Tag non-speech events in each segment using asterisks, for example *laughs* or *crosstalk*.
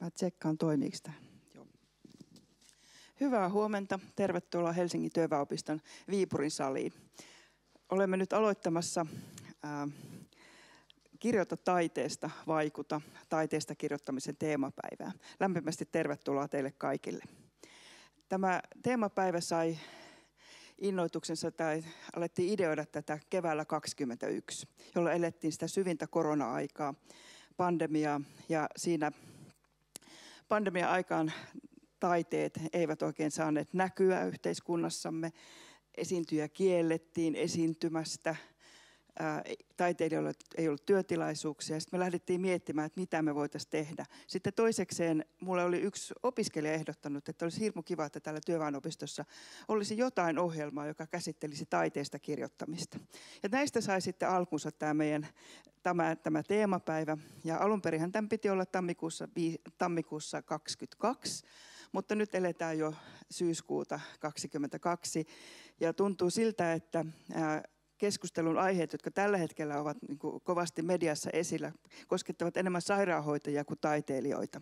Mä tsekkaan toimiiko tämä. Hyvää huomenta. Tervetuloa Helsingin työväopiston Viipurin saliin. Olemme nyt aloittamassa ää, Kirjoita taiteesta, vaikuta, taiteesta kirjoittamisen teemapäivää. Lämpimästi tervetuloa teille kaikille. Tämä teemapäivä sai innoituksensa tai alettiin ideoida tätä keväällä 2021, jolloin elettiin sitä syvintä korona-aikaa, pandemiaa ja siinä pandemia-aikaan taiteet eivät oikein saaneet näkyä yhteiskunnassamme. Esiintyjä kiellettiin esiintymästä, taiteilijoilla ei ollut työtilaisuuksia. Sitten me lähdettiin miettimään, että mitä me voitaisiin tehdä. Sitten toisekseen mulle oli yksi opiskelija ehdottanut, että olisi hirmu kiva, että täällä työväenopistossa olisi jotain ohjelmaa, joka käsittelisi taiteesta kirjoittamista. Ja näistä sai sitten alkunsa tämä meidän tämä, tämä teemapäivä. Ja alun perin tämän piti olla tammikuussa, tammikuussa 22, mutta nyt eletään jo syyskuuta 22 ja tuntuu siltä, että keskustelun aiheet, jotka tällä hetkellä ovat niin kuin kovasti mediassa esillä, koskettavat enemmän sairaanhoitajia kuin taiteilijoita.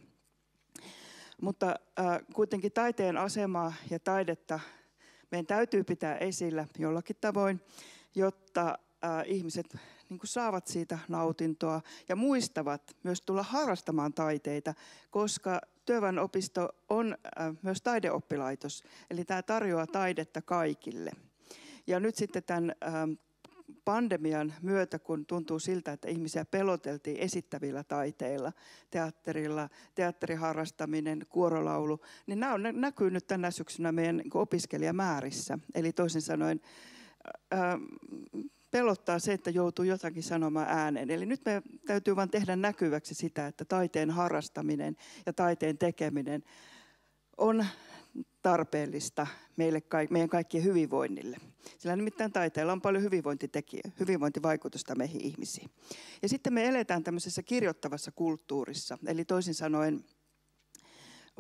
Mutta äh, kuitenkin taiteen asemaa ja taidetta meidän täytyy pitää esillä jollakin tavoin, jotta äh, ihmiset niin kuin saavat siitä nautintoa ja muistavat myös tulla harrastamaan taiteita, koska työväenopisto on äh, myös taideoppilaitos, eli tämä tarjoaa taidetta kaikille. Ja nyt sitten tämän ähm, pandemian myötä, kun tuntuu siltä, että ihmisiä peloteltiin esittävillä taiteilla, teatterilla, teatteriharrastaminen, kuorolaulu, niin nämä on näkyy nyt tänä syksynä meidän niin opiskelijamäärissä. Eli toisin sanoen ää, pelottaa se, että joutuu jotakin sanomaan ääneen. Eli nyt me täytyy vain tehdä näkyväksi sitä, että taiteen harrastaminen ja taiteen tekeminen on tarpeellista meille, meidän kaikkien hyvinvoinnille. Sillä nimittäin taiteella on paljon hyvinvointitekijä, hyvinvointivaikutusta meihin ihmisiin. Ja sitten me eletään tämmöisessä kirjoittavassa kulttuurissa, eli toisin sanoen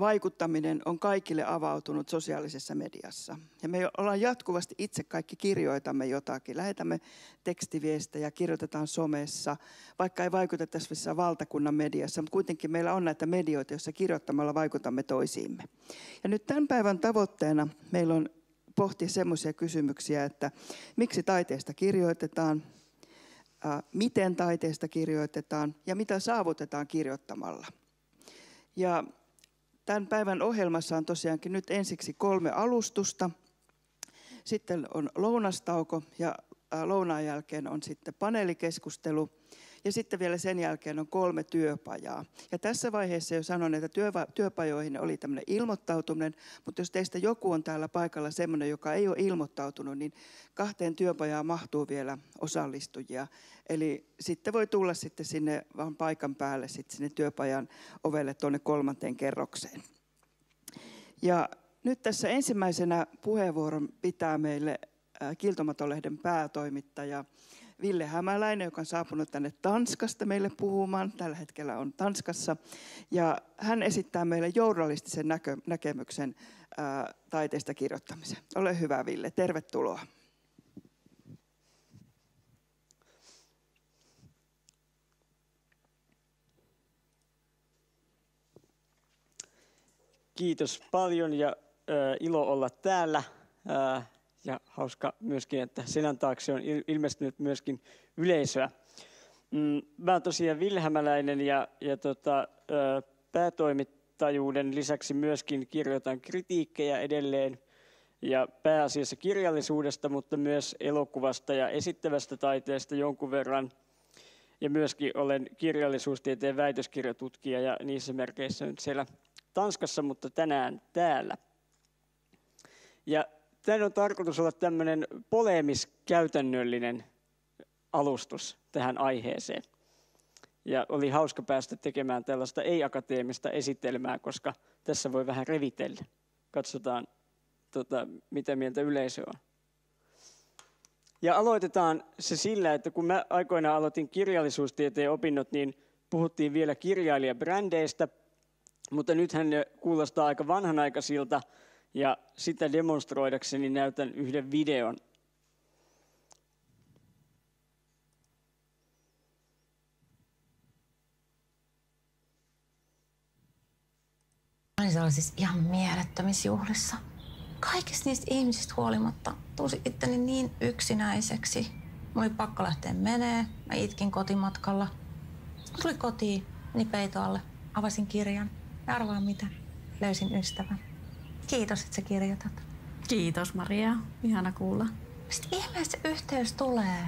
vaikuttaminen on kaikille avautunut sosiaalisessa mediassa. Ja me ollaan jatkuvasti itse kaikki kirjoitamme jotakin. Lähetämme tekstiviestejä, kirjoitetaan somessa, vaikka ei vaikutettaisi missään valtakunnan mediassa, mutta kuitenkin meillä on näitä medioita, joissa kirjoittamalla vaikutamme toisiimme. Ja nyt tämän päivän tavoitteena meillä on pohtia semmoisia kysymyksiä, että miksi taiteesta kirjoitetaan, miten taiteesta kirjoitetaan ja mitä saavutetaan kirjoittamalla. Ja Tämän päivän ohjelmassa on tosiaankin nyt ensiksi kolme alustusta. Sitten on lounastauko ja lounaan jälkeen on sitten paneelikeskustelu. Ja sitten vielä sen jälkeen on kolme työpajaa. Ja tässä vaiheessa jo sanon, että työpajoihin oli tämmöinen ilmoittautuminen, mutta jos teistä joku on täällä paikalla semmoinen, joka ei ole ilmoittautunut, niin kahteen työpajaan mahtuu vielä osallistujia. Eli sitten voi tulla sitten sinne vaan paikan päälle sitten sinne työpajan ovelle tuonne kolmanteen kerrokseen. Ja nyt tässä ensimmäisenä puheenvuoron pitää meille Kiltomatolehden päätoimittaja Ville Hämäläinen, joka on saapunut tänne Tanskasta meille puhumaan. Tällä hetkellä on Tanskassa. Ja hän esittää meille journalistisen näkö, näkemyksen ää, taiteesta kirjoittamisen. Ole hyvä Ville, tervetuloa. Kiitos paljon ja ilo olla täällä. Ja hauska myöskin, että selän taakse on ilmestynyt myöskin yleisöä. Mm, mä olen tosiaan Vilhämäläinen ja, ja tota, päätoimittajuuden lisäksi myöskin kirjoitan kritiikkejä edelleen ja pääasiassa kirjallisuudesta, mutta myös elokuvasta ja esittävästä taiteesta jonkun verran. Ja myöskin olen kirjallisuustieteen väitöskirjatutkija ja niissä merkeissä nyt siellä Tanskassa, mutta tänään täällä. Tämän on tarkoitus olla tämmöinen poleemis-käytännöllinen alustus tähän aiheeseen. Ja oli hauska päästä tekemään tällaista ei-akateemista esitelmää, koska tässä voi vähän revitellä. Katsotaan, tota, mitä mieltä yleisö on. Ja aloitetaan se sillä, että kun mä aikoinaan aloitin kirjallisuustieteen opinnot, niin puhuttiin vielä kirjailijabrändeistä, mutta nythän ne kuulostaa aika vanhanaikaisilta, ja sitä demonstroidakseni näytän yhden videon. Mä olin sellaisissa ihan mielettömissä juhlissa. Kaikista niistä ihmisistä huolimatta tunsin itteni niin yksinäiseksi. Mulla oli pakko lähteä menee. Mä itkin kotimatkalla. Mä tulin kotiin, niin peitoalle, avasin kirjan. Ja arvaa mitä, löysin ystävän. Kiitos, että sä kirjoitat. Kiitos Maria, ihana kuulla. Mistä ihmeessä se yhteys tulee?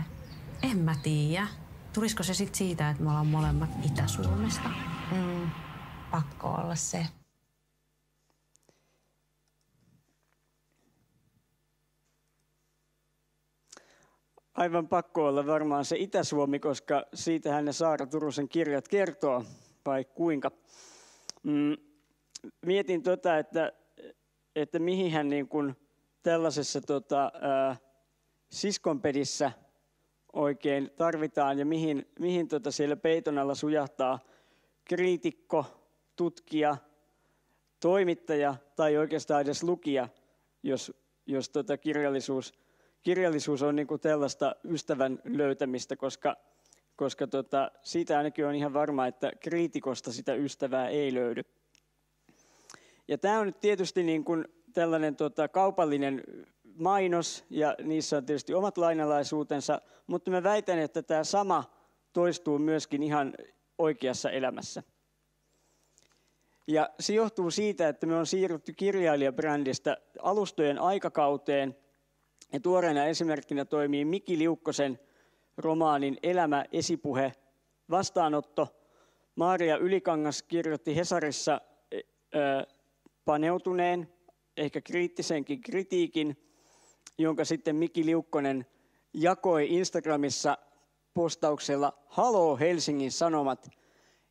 En mä tiedä. Tulisiko se sit siitä, että me ollaan molemmat Itä-Suomesta? Mm, pakko olla se. Aivan pakko olla varmaan se Itä-Suomi, koska siitähän ne Saara Turusen kirjat kertoo, vai kuinka. Mm, mietin tota, että, että mihin hän niin kuin tällaisessa tota, ää, siskonpedissä oikein tarvitaan ja mihin, mihin tota siellä peiton alla sujahtaa kriitikko, tutkija, toimittaja tai oikeastaan edes lukija, jos, jos tota kirjallisuus, kirjallisuus on niin kuin tällaista ystävän löytämistä, koska, koska tota, siitä ainakin on ihan varma, että kriitikosta sitä ystävää ei löydy. Ja tämä on nyt tietysti niin kuin tällainen tota, kaupallinen mainos ja niissä on tietysti omat lainalaisuutensa, mutta mä väitän, että tämä sama toistuu myöskin ihan oikeassa elämässä. Ja se johtuu siitä, että me on siirrytty kirjailijabrändistä alustojen aikakauteen. Ja tuoreena esimerkkinä toimii Miki Liukkosen romaanin Elämä, esipuhe, vastaanotto. Maaria Ylikangas kirjoitti Hesarissa paneutuneen, ehkä kriittisenkin kritiikin, jonka sitten Miki Liukkonen jakoi Instagramissa postauksella Halo Helsingin Sanomat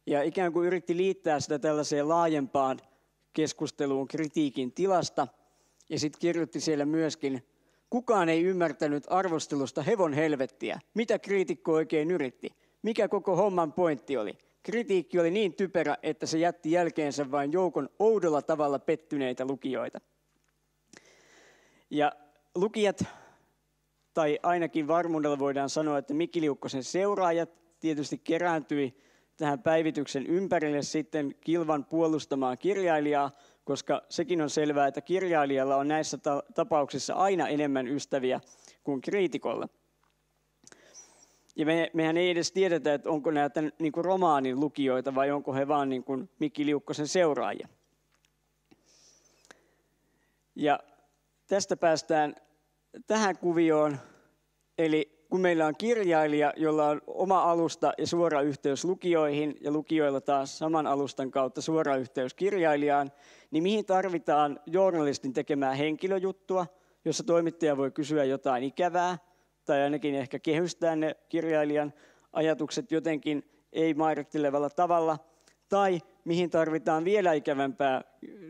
ja ikään kuin yritti liittää sitä tällaiseen laajempaan keskusteluun kritiikin tilasta. Ja sitten kirjoitti siellä myöskin, kukaan ei ymmärtänyt arvostelusta hevon helvettiä. Mitä kriitikko oikein yritti? Mikä koko homman pointti oli? Kritiikki oli niin typerä, että se jätti jälkeensä vain joukon oudolla tavalla pettyneitä lukijoita. Ja lukijat, tai ainakin varmuudella voidaan sanoa, että Mikki Liukkosen seuraajat tietysti kerääntyi tähän päivityksen ympärille sitten kilvan puolustamaan kirjailijaa, koska sekin on selvää, että kirjailijalla on näissä tapauksissa aina enemmän ystäviä kuin kriitikolla. Ja me, mehän ei edes tiedetä, että onko näitä niin kuin romaanin lukijoita vai onko he vaan niin kuin Mikki Liukkosen seuraajia. Ja tästä päästään tähän kuvioon, eli kun meillä on kirjailija, jolla on oma alusta ja suora yhteys lukijoihin, ja lukijoilla taas saman alustan kautta suora yhteys kirjailijaan, niin mihin tarvitaan journalistin tekemää henkilöjuttua, jossa toimittaja voi kysyä jotain ikävää, tai ainakin ehkä kehystää ne kirjailijan ajatukset jotenkin ei-mairittelevalla tavalla, tai mihin tarvitaan vielä ikävämpää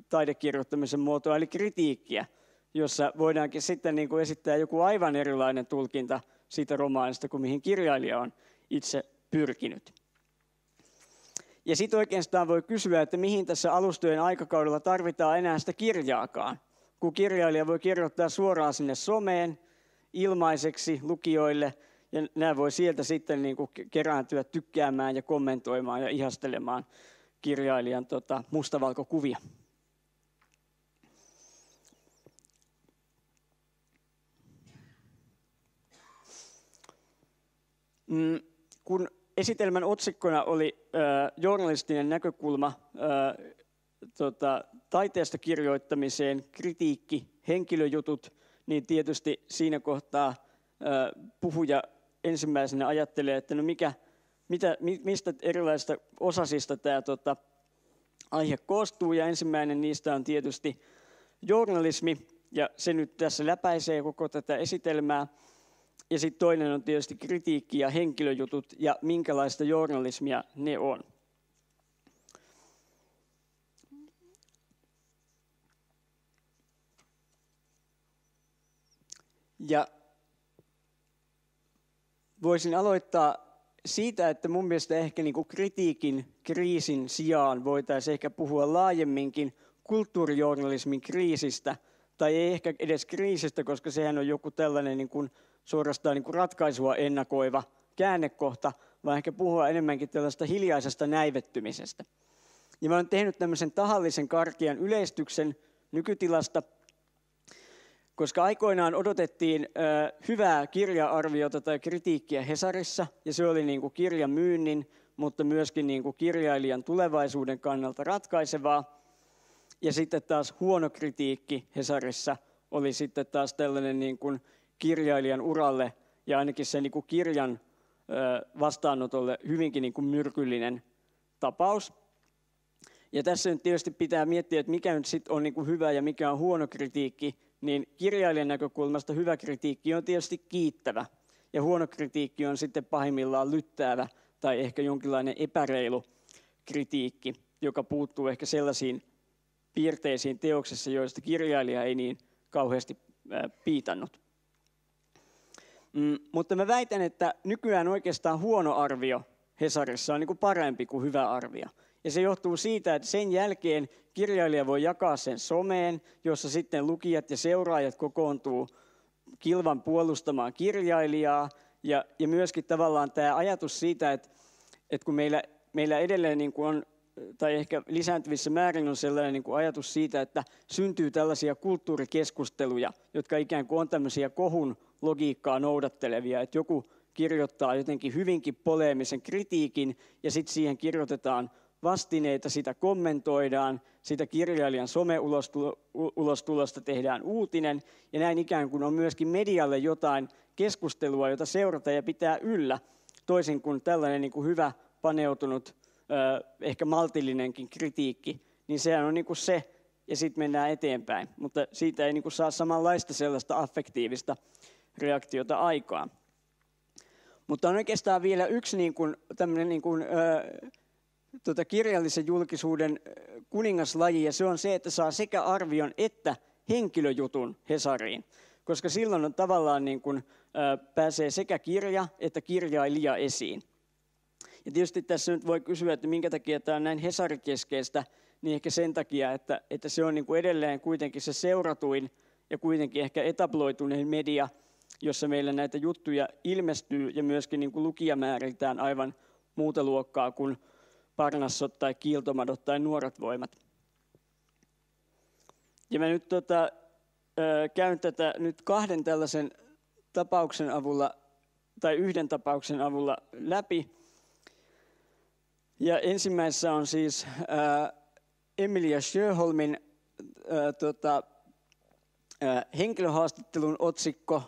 taidekirjoittamisen muotoa, eli kritiikkiä, jossa voidaankin sitten niin kuin esittää joku aivan erilainen tulkinta siitä romaanista kuin mihin kirjailija on itse pyrkinyt. Ja sitten oikeastaan voi kysyä, että mihin tässä alustojen aikakaudella tarvitaan enää sitä kirjaakaan, kun kirjailija voi kirjoittaa suoraan sinne someen ilmaiseksi lukijoille, ja nämä voi sieltä sitten niin kuin kerääntyä tykkäämään ja kommentoimaan ja ihastelemaan kirjailijan tota, mustavalkokuvia. Mm, kun esitelmän otsikkona oli äh, journalistinen näkökulma äh, tota, taiteesta kirjoittamiseen, kritiikki, henkilöjutut, niin tietysti siinä kohtaa puhuja ensimmäisenä ajattelee, että no mikä, mitä, mistä erilaisista osasista tämä tota, aihe koostuu. Ja ensimmäinen niistä on tietysti journalismi, ja se nyt tässä läpäisee koko tätä esitelmää. Ja sitten toinen on tietysti kritiikki ja henkilöjutut ja minkälaista journalismia ne on. Ja voisin aloittaa siitä, että mun mielestä ehkä niin kuin kritiikin kriisin sijaan voitaisiin ehkä puhua laajemminkin kulttuurijournalismin kriisistä, tai ei ehkä edes kriisistä, koska sehän on joku tällainen niin kuin suorastaan niin kuin ratkaisua ennakoiva käännekohta, vaan ehkä puhua enemmänkin tällaista hiljaisesta näivettymisestä. Ja mä olen tehnyt tämmöisen tahallisen karkean yleistyksen nykytilasta, koska aikoinaan odotettiin hyvää kirja-arviota tai kritiikkiä Hesarissa, ja se oli niin kuin kirjan myynnin, mutta myöskin niin kuin kirjailijan tulevaisuuden kannalta ratkaisevaa. Ja sitten taas huono kritiikki Hesarissa oli sitten taas tällainen niin kuin kirjailijan uralle ja ainakin sen niin kuin kirjan vastaanotolle hyvinkin niin kuin myrkyllinen tapaus. Ja tässä nyt tietysti pitää miettiä, että mikä nyt sitten on niin kuin hyvä ja mikä on huono kritiikki, niin kirjailijan näkökulmasta hyvä kritiikki on tietysti kiittävä, ja huono kritiikki on sitten pahimmillaan lyttäävä tai ehkä jonkinlainen epäreilu kritiikki, joka puuttuu ehkä sellaisiin piirteisiin teoksessa, joista kirjailija ei niin kauheasti piitannut. Mm, mutta mä väitän, että nykyään oikeastaan huono arvio Hesarissa on niin kuin parempi kuin hyvä arvio. Ja se johtuu siitä, että sen jälkeen kirjailija voi jakaa sen someen, jossa sitten lukijat ja seuraajat kokoontuu kilvan puolustamaan kirjailijaa. Ja, ja myöskin tavallaan tämä ajatus siitä, että, että kun meillä, meillä edelleen niin kuin on, tai ehkä lisääntyvissä määrin on sellainen niin kuin ajatus siitä, että syntyy tällaisia kulttuurikeskusteluja, jotka ikään kuin on tämmöisiä kohun logiikkaa noudattelevia, että joku kirjoittaa jotenkin hyvinkin poleemisen kritiikin ja sitten siihen kirjoitetaan vastineita, sitä kommentoidaan, sitä kirjailijan someulostulosta tehdään uutinen ja näin ikään kuin on myöskin medialle jotain keskustelua, jota seurata ja pitää yllä, toisin kuin tällainen niin kuin hyvä paneutunut, ehkä maltillinenkin kritiikki, niin sehän on niin kuin se, ja sitten mennään eteenpäin. Mutta siitä ei niin kuin saa samanlaista sellaista affektiivista reaktiota aikaan. Mutta on oikeastaan vielä yksi niin kuin, tämmöinen niin kuin, ö, tota kirjallisen julkisuuden kuningaslaji, ja se on se, että saa sekä arvion että henkilöjutun Hesariin. Koska silloin on tavallaan niin kuin, ö, pääsee sekä kirja että kirjailija esiin. Ja tietysti tässä nyt voi kysyä, että minkä takia tämä on näin Hesarikeskeistä, niin ehkä sen takia, että, että se on niin kuin edelleen kuitenkin se seuratuin ja kuitenkin ehkä etabloitunein media, jossa meillä näitä juttuja ilmestyy ja myöskin niin kuin lukijamääriltään aivan muuta luokkaa kuin Parnassot tai Kiiltomadot tai Nuoret voimat. Ja mä nyt tota, käyn tätä nyt kahden tällaisen tapauksen avulla, tai yhden tapauksen avulla läpi. Ja ensimmäisessä on siis ää, Emilia Sjöholmin ää, tota, ää, henkilöhaastattelun otsikko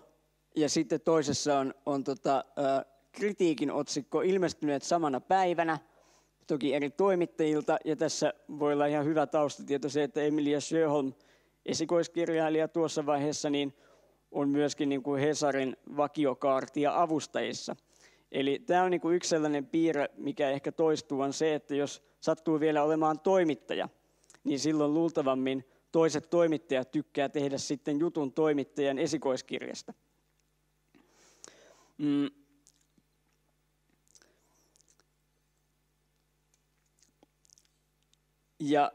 ja sitten toisessa on, on tota, ää, kritiikin otsikko ilmestyneet samana päivänä, toki eri toimittajilta. Ja tässä voi olla ihan hyvä taustatieto se, että Emilia Sjöholm, esikoiskirjailija tuossa vaiheessa, niin on myöskin niin kuin Hesarin vakiokaartia avustajissa. Eli tämä on niin kuin yksi sellainen piirre, mikä ehkä toistuu, on se, että jos sattuu vielä olemaan toimittaja, niin silloin luultavammin toiset toimittajat tykkää tehdä sitten jutun toimittajan esikoiskirjasta. Mm. Ja,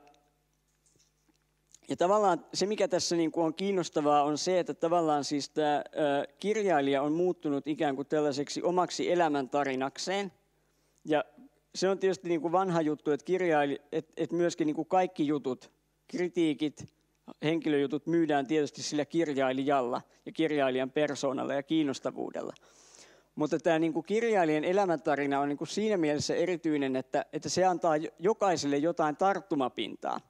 ja tavallaan se, mikä tässä niin kuin on kiinnostavaa, on se, että tavallaan siis tämä kirjailija on muuttunut ikään kuin tällaiseksi omaksi elämäntarinakseen. Ja se on tietysti niin kuin vanha juttu, että, kirjaili, että, että myöskin niin kuin kaikki jutut, kritiikit, henkilöjutut myydään tietysti sillä kirjailijalla ja kirjailijan persoonalla ja kiinnostavuudella. Mutta tämä niin kuin kirjailijan elämäntarina on niin kuin siinä mielessä erityinen, että, että se antaa jokaiselle jotain tarttumapintaa.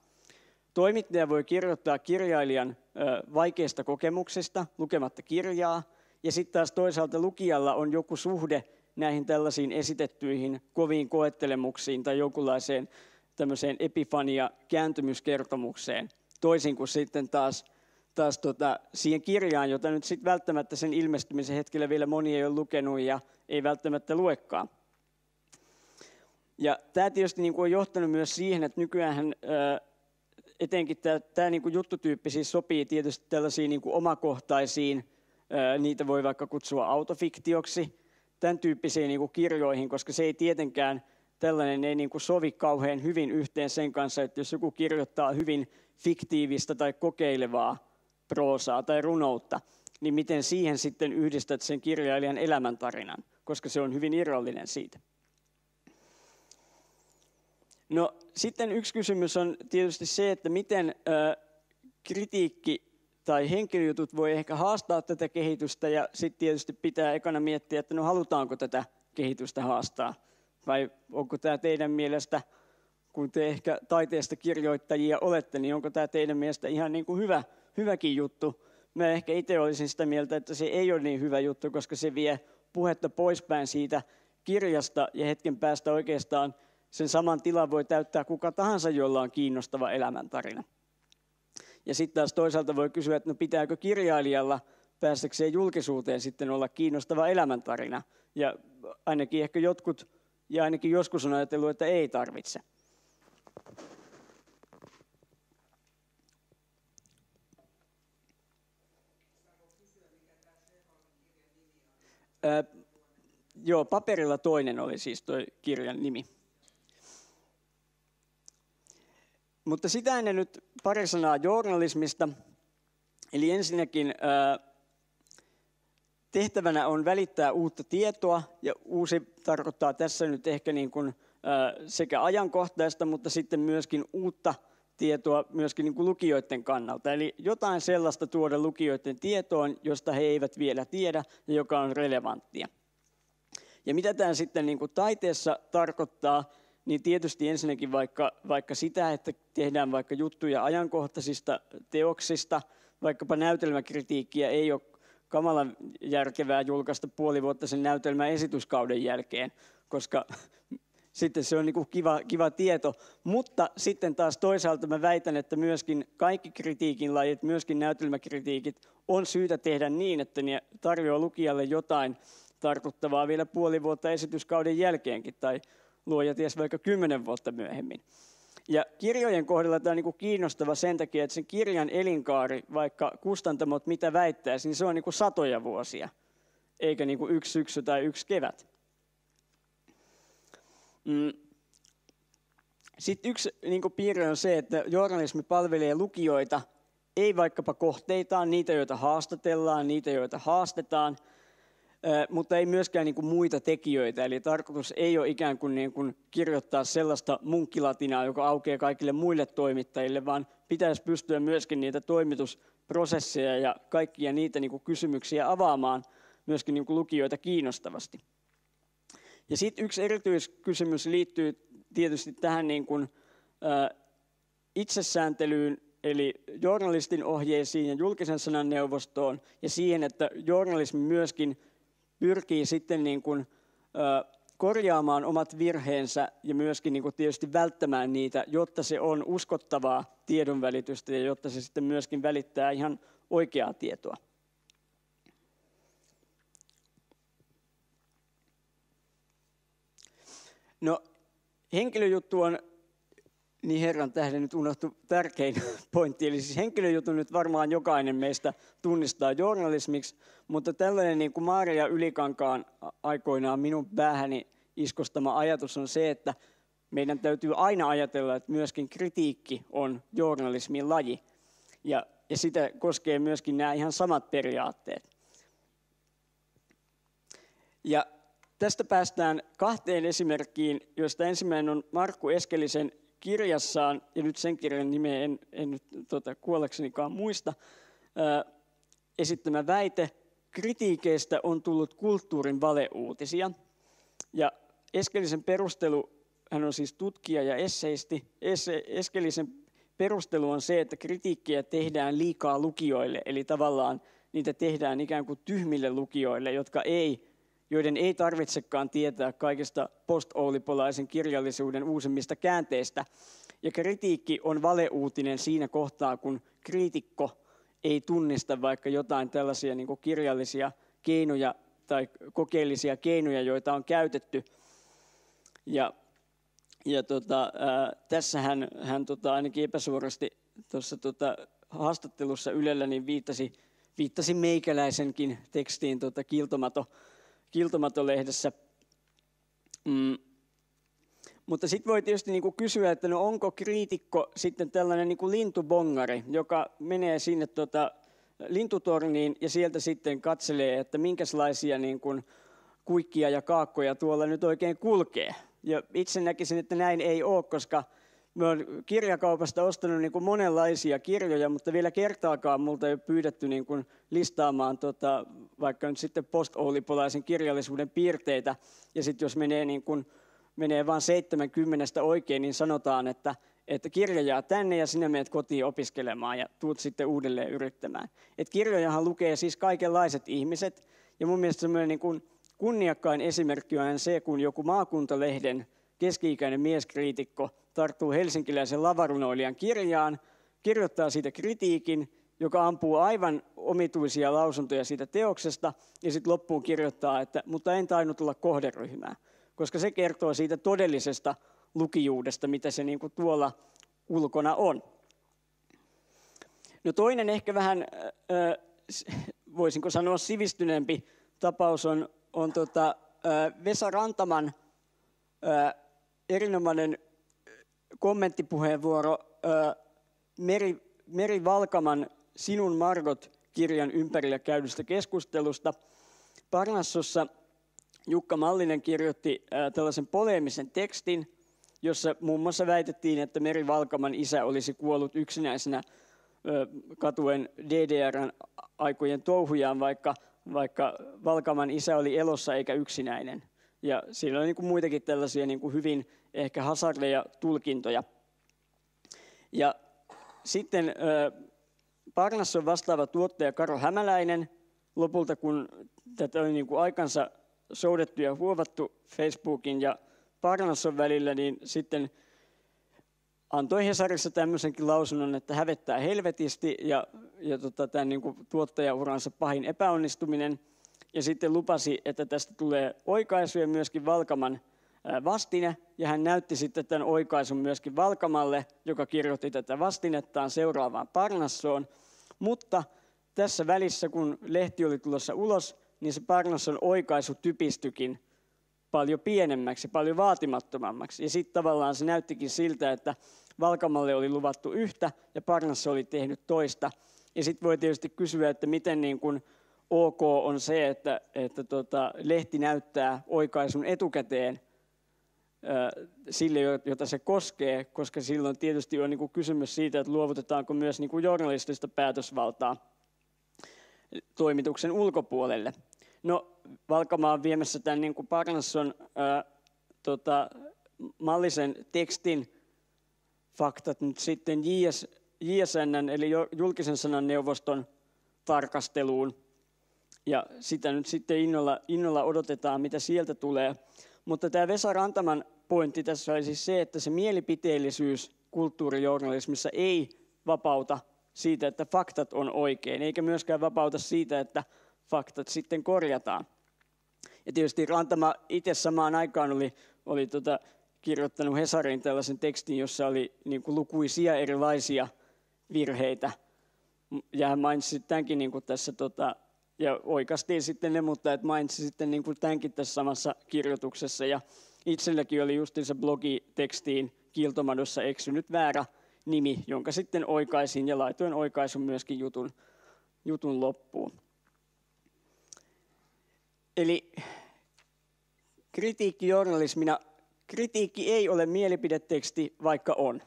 Toimittaja voi kirjoittaa kirjailijan ö, vaikeista kokemuksista lukematta kirjaa, ja sitten taas toisaalta lukijalla on joku suhde näihin tällaisiin esitettyihin koviin koettelemuksiin tai jonkunlaiseen tämmöiseen epifania-kääntymyskertomukseen, toisin kuin sitten taas taas tota, siihen kirjaan, jota nyt sitten välttämättä sen ilmestymisen hetkellä vielä moni ei ole lukenut ja ei välttämättä luekaan. Ja tämä tietysti niin kuin on johtanut myös siihen, että nykyään etenkin tämä, tämä niin kuin juttutyyppi siis sopii tietysti tällaisiin niin kuin omakohtaisiin, niitä voi vaikka kutsua autofiktioksi, tämän tyyppisiin niin kuin kirjoihin, koska se ei tietenkään tällainen ei niin kuin sovi kauhean hyvin yhteen sen kanssa, että jos joku kirjoittaa hyvin fiktiivistä tai kokeilevaa proosaa tai runoutta, niin miten siihen sitten yhdistät sen kirjailijan elämäntarinan, koska se on hyvin irrallinen siitä. No sitten yksi kysymys on tietysti se, että miten ö, kritiikki tai henkilöjutut voi ehkä haastaa tätä kehitystä ja sitten tietysti pitää ekana miettiä, että no halutaanko tätä kehitystä haastaa vai onko tämä teidän mielestä, kun te ehkä taiteesta kirjoittajia olette, niin onko tämä teidän mielestä ihan niin kuin hyvä, hyväkin juttu? Mä ehkä itse olisin sitä mieltä, että se ei ole niin hyvä juttu, koska se vie puhetta poispäin siitä kirjasta ja hetken päästä oikeastaan sen saman tilan voi täyttää kuka tahansa, jolla on kiinnostava elämäntarina. Ja sitten taas toisaalta voi kysyä, että no pitääkö kirjailijalla päästäkseen julkisuuteen sitten olla kiinnostava elämäntarina. Ja ainakin ehkä jotkut, ja ainakin joskus on ajatellut, että ei tarvitse. Öö, joo, paperilla toinen oli siis tuo kirjan nimi. Mutta sitä ennen nyt pari sanaa journalismista. Eli ensinnäkin tehtävänä on välittää uutta tietoa, ja uusi tarkoittaa tässä nyt ehkä niin kuin sekä ajankohtaista, mutta sitten myöskin uutta tietoa myöskin niin kuin lukijoiden kannalta. Eli jotain sellaista tuoda lukijoiden tietoon, josta he eivät vielä tiedä ja joka on relevanttia. Ja mitä tämä sitten niin kuin taiteessa tarkoittaa, niin tietysti ensinnäkin vaikka, vaikka sitä, että tehdään vaikka juttuja ajankohtaisista teoksista, vaikkapa näytelmäkritiikkiä ei ole kamalan järkevää julkaista puoli vuotta sen näytelmän esityskauden jälkeen, koska sitten se on niin kuin kiva, kiva tieto. Mutta sitten taas toisaalta mä väitän, että myöskin kaikki kritiikin lajit, myöskin näytelmäkritiikit, on syytä tehdä niin, että ne tarjoaa lukijalle jotain tarkoittavaa vielä puoli vuotta esityskauden jälkeenkin, tai luoja ties vaikka kymmenen vuotta myöhemmin. Ja kirjojen kohdalla tämä on niin kuin kiinnostava sen takia, että sen kirjan elinkaari, vaikka kustantamot mitä väittäisi, niin se on niin kuin satoja vuosia, eikä niin kuin yksi syksy tai yksi kevät. Mm. Sitten yksi niin piirre on se, että journalismi palvelee lukijoita, ei vaikkapa kohteitaan, niitä joita haastatellaan, niitä joita haastetaan – mutta ei myöskään niin kuin muita tekijöitä. Eli tarkoitus ei ole ikään kuin, niin kuin kirjoittaa sellaista munkkilatinaa, joka aukeaa kaikille muille toimittajille, vaan pitäisi pystyä myöskin niitä toimitusprosesseja ja kaikkia niitä niin kuin kysymyksiä avaamaan myöskin niin kuin lukijoita kiinnostavasti. Ja sitten yksi erityiskysymys liittyy tietysti tähän niin kuin, ä, itsesääntelyyn, eli journalistin ohjeisiin ja julkisen sanan neuvostoon, ja siihen, että journalismi myöskin pyrkii sitten niin kuin, ö, korjaamaan omat virheensä ja myöskin niin kuin tietysti välttämään niitä, jotta se on uskottavaa tiedonvälitystä ja jotta se sitten myöskin välittää ihan oikeaa tietoa. No, henkilöjuttu on niin herran tähden nyt unohtu tärkein *laughs* pointti. Eli siis henkilöjutun nyt varmaan jokainen meistä tunnistaa journalismiksi, mutta tällainen niin kuin Maria Ylikankaan aikoinaan minun päähäni iskostama ajatus on se, että meidän täytyy aina ajatella, että myöskin kritiikki on journalismin laji. Ja, ja sitä koskee myöskin nämä ihan samat periaatteet. Ja tästä päästään kahteen esimerkkiin, joista ensimmäinen on Markku Eskelisen kirjassaan, ja nyt sen kirjan nimeä en, en nyt tota, kuolleksenikaan muista, ää, esittämä väite, kritiikeistä on tullut kulttuurin valeuutisia. Ja Eskelisen perustelu, hän on siis tutkija ja esseisti, Eskelisen perustelu on se, että kritiikkiä tehdään liikaa lukijoille, eli tavallaan niitä tehdään ikään kuin tyhmille lukijoille, jotka ei joiden ei tarvitsekaan tietää kaikista post-oulipolaisen kirjallisuuden uusimmista käänteistä. Ja kritiikki on valeuutinen siinä kohtaa, kun kriitikko ei tunnista vaikka jotain tällaisia niin kirjallisia keinoja tai kokeellisia keinoja, joita on käytetty. Ja, ja tota, ää, tässä hän, hän tota, ainakin epäsuorasti tuossa tota, haastattelussa Ylellä niin viittasi, viittasi meikäläisenkin tekstiin tota, Kiltomato Kiltomato-lehdessä. Mm. Mutta sitten voi tietysti niinku kysyä, että no onko kriitikko sitten tällainen niinku lintubongari, joka menee sinne tota lintutorniin ja sieltä sitten katselee, että minkälaisia niinku kuikkia ja kaakkoja tuolla nyt oikein kulkee. Ja itse näkisin, että näin ei ole, koska Mä oon kirjakaupasta ostanut niin kuin monenlaisia kirjoja, mutta vielä kertaakaan multa ei ole pyydetty niin kuin listaamaan tota, vaikka nyt sitten post-oulipolaisen kirjallisuuden piirteitä. Ja sitten jos menee, niin kuin, menee vain 70 oikein, niin sanotaan, että, että kirja jää tänne ja sinä menet kotiin opiskelemaan ja tuut sitten uudelleen yrittämään. Et kirjojahan lukee siis kaikenlaiset ihmiset. Ja mun mielestä semmoinen niin kuin kunniakkain esimerkki on se, kun joku maakuntalehden keski-ikäinen mieskriitikko – tarttuu helsinkiläisen lavarunoilijan kirjaan, kirjoittaa siitä kritiikin, joka ampuu aivan omituisia lausuntoja siitä teoksesta, ja sitten loppuun kirjoittaa, että mutta en tainnut olla kohderyhmää, koska se kertoo siitä todellisesta lukijuudesta, mitä se niin kuin tuolla ulkona on. No toinen ehkä vähän, voisinko sanoa sivistyneempi tapaus on, on tota, Vesa Rantaman erinomainen kommenttipuheenvuoro Meri, Meri Valkaman Sinun Margot-kirjan ympärillä käydystä keskustelusta. Parnassossa Jukka Mallinen kirjoitti tällaisen poleemisen tekstin, jossa muun muassa väitettiin, että Meri Valkaman isä olisi kuollut yksinäisenä katuen DDRn aikojen touhujaan, vaikka, vaikka Valkaman isä oli elossa eikä yksinäinen. Ja siinä oli niin kuin muitakin tällaisia niin kuin hyvin ehkä hasardeja tulkintoja. Ja sitten Parnasson vastaava tuottaja Karo Hämäläinen, lopulta kun tätä oli niin kuin aikansa soudettu ja huovattu Facebookin ja Parnasson välillä, niin sitten antoi Hesarissa tämmöisenkin lausunnon, että hävettää helvetisti ja, ja tota, tämän niin kuin tuottajauransa pahin epäonnistuminen. Ja sitten lupasi, että tästä tulee oikaisuja myöskin Valkaman vastine, ja hän näytti sitten tämän oikaisun myöskin Valkamalle, joka kirjoitti tätä vastinettaan seuraavaan Parnassoon. Mutta tässä välissä, kun lehti oli tulossa ulos, niin se Parnasson oikaisu typistykin paljon pienemmäksi, paljon vaatimattomammaksi. Ja sitten tavallaan se näyttikin siltä, että Valkamalle oli luvattu yhtä ja Parnasso oli tehnyt toista. Ja sitten voi tietysti kysyä, että miten niin kun ok on se, että, että tota, lehti näyttää oikaisun etukäteen sille, jota se koskee, koska silloin tietysti on niin kysymys siitä, että luovutetaanko myös niin journalistista päätösvaltaa toimituksen ulkopuolelle. No, Valkamaa on viemässä tämän niin kuin Parnasson ää, tota, mallisen tekstin faktat nyt sitten JS, JSN, eli julkisen sanan neuvoston tarkasteluun. Ja sitä nyt sitten innolla, innolla odotetaan, mitä sieltä tulee. Mutta tämä Vesa Rantaman pointti tässä oli siis se, että se mielipiteellisyys kulttuurijournalismissa ei vapauta siitä, että faktat on oikein, eikä myöskään vapauta siitä, että faktat sitten korjataan. Ja tietysti Rantama itse samaan aikaan oli, oli tota, kirjoittanut Hesarin tällaisen tekstin, jossa oli niin kuin lukuisia erilaisia virheitä. Ja hän mainitsi tämänkin niin kuin tässä, tota, ja oikastiin sitten ne, mutta et mainitsi sitten niin kuin tämänkin tässä samassa kirjoituksessa. Ja itselläkin oli justiinsa blogitekstiin kiiltomadossa eksynyt väärä nimi, jonka sitten oikaisin ja laitoin oikaisun myöskin jutun, jutun loppuun. Eli kritiikki journalismina, kritiikki ei ole mielipideteksti, vaikka on.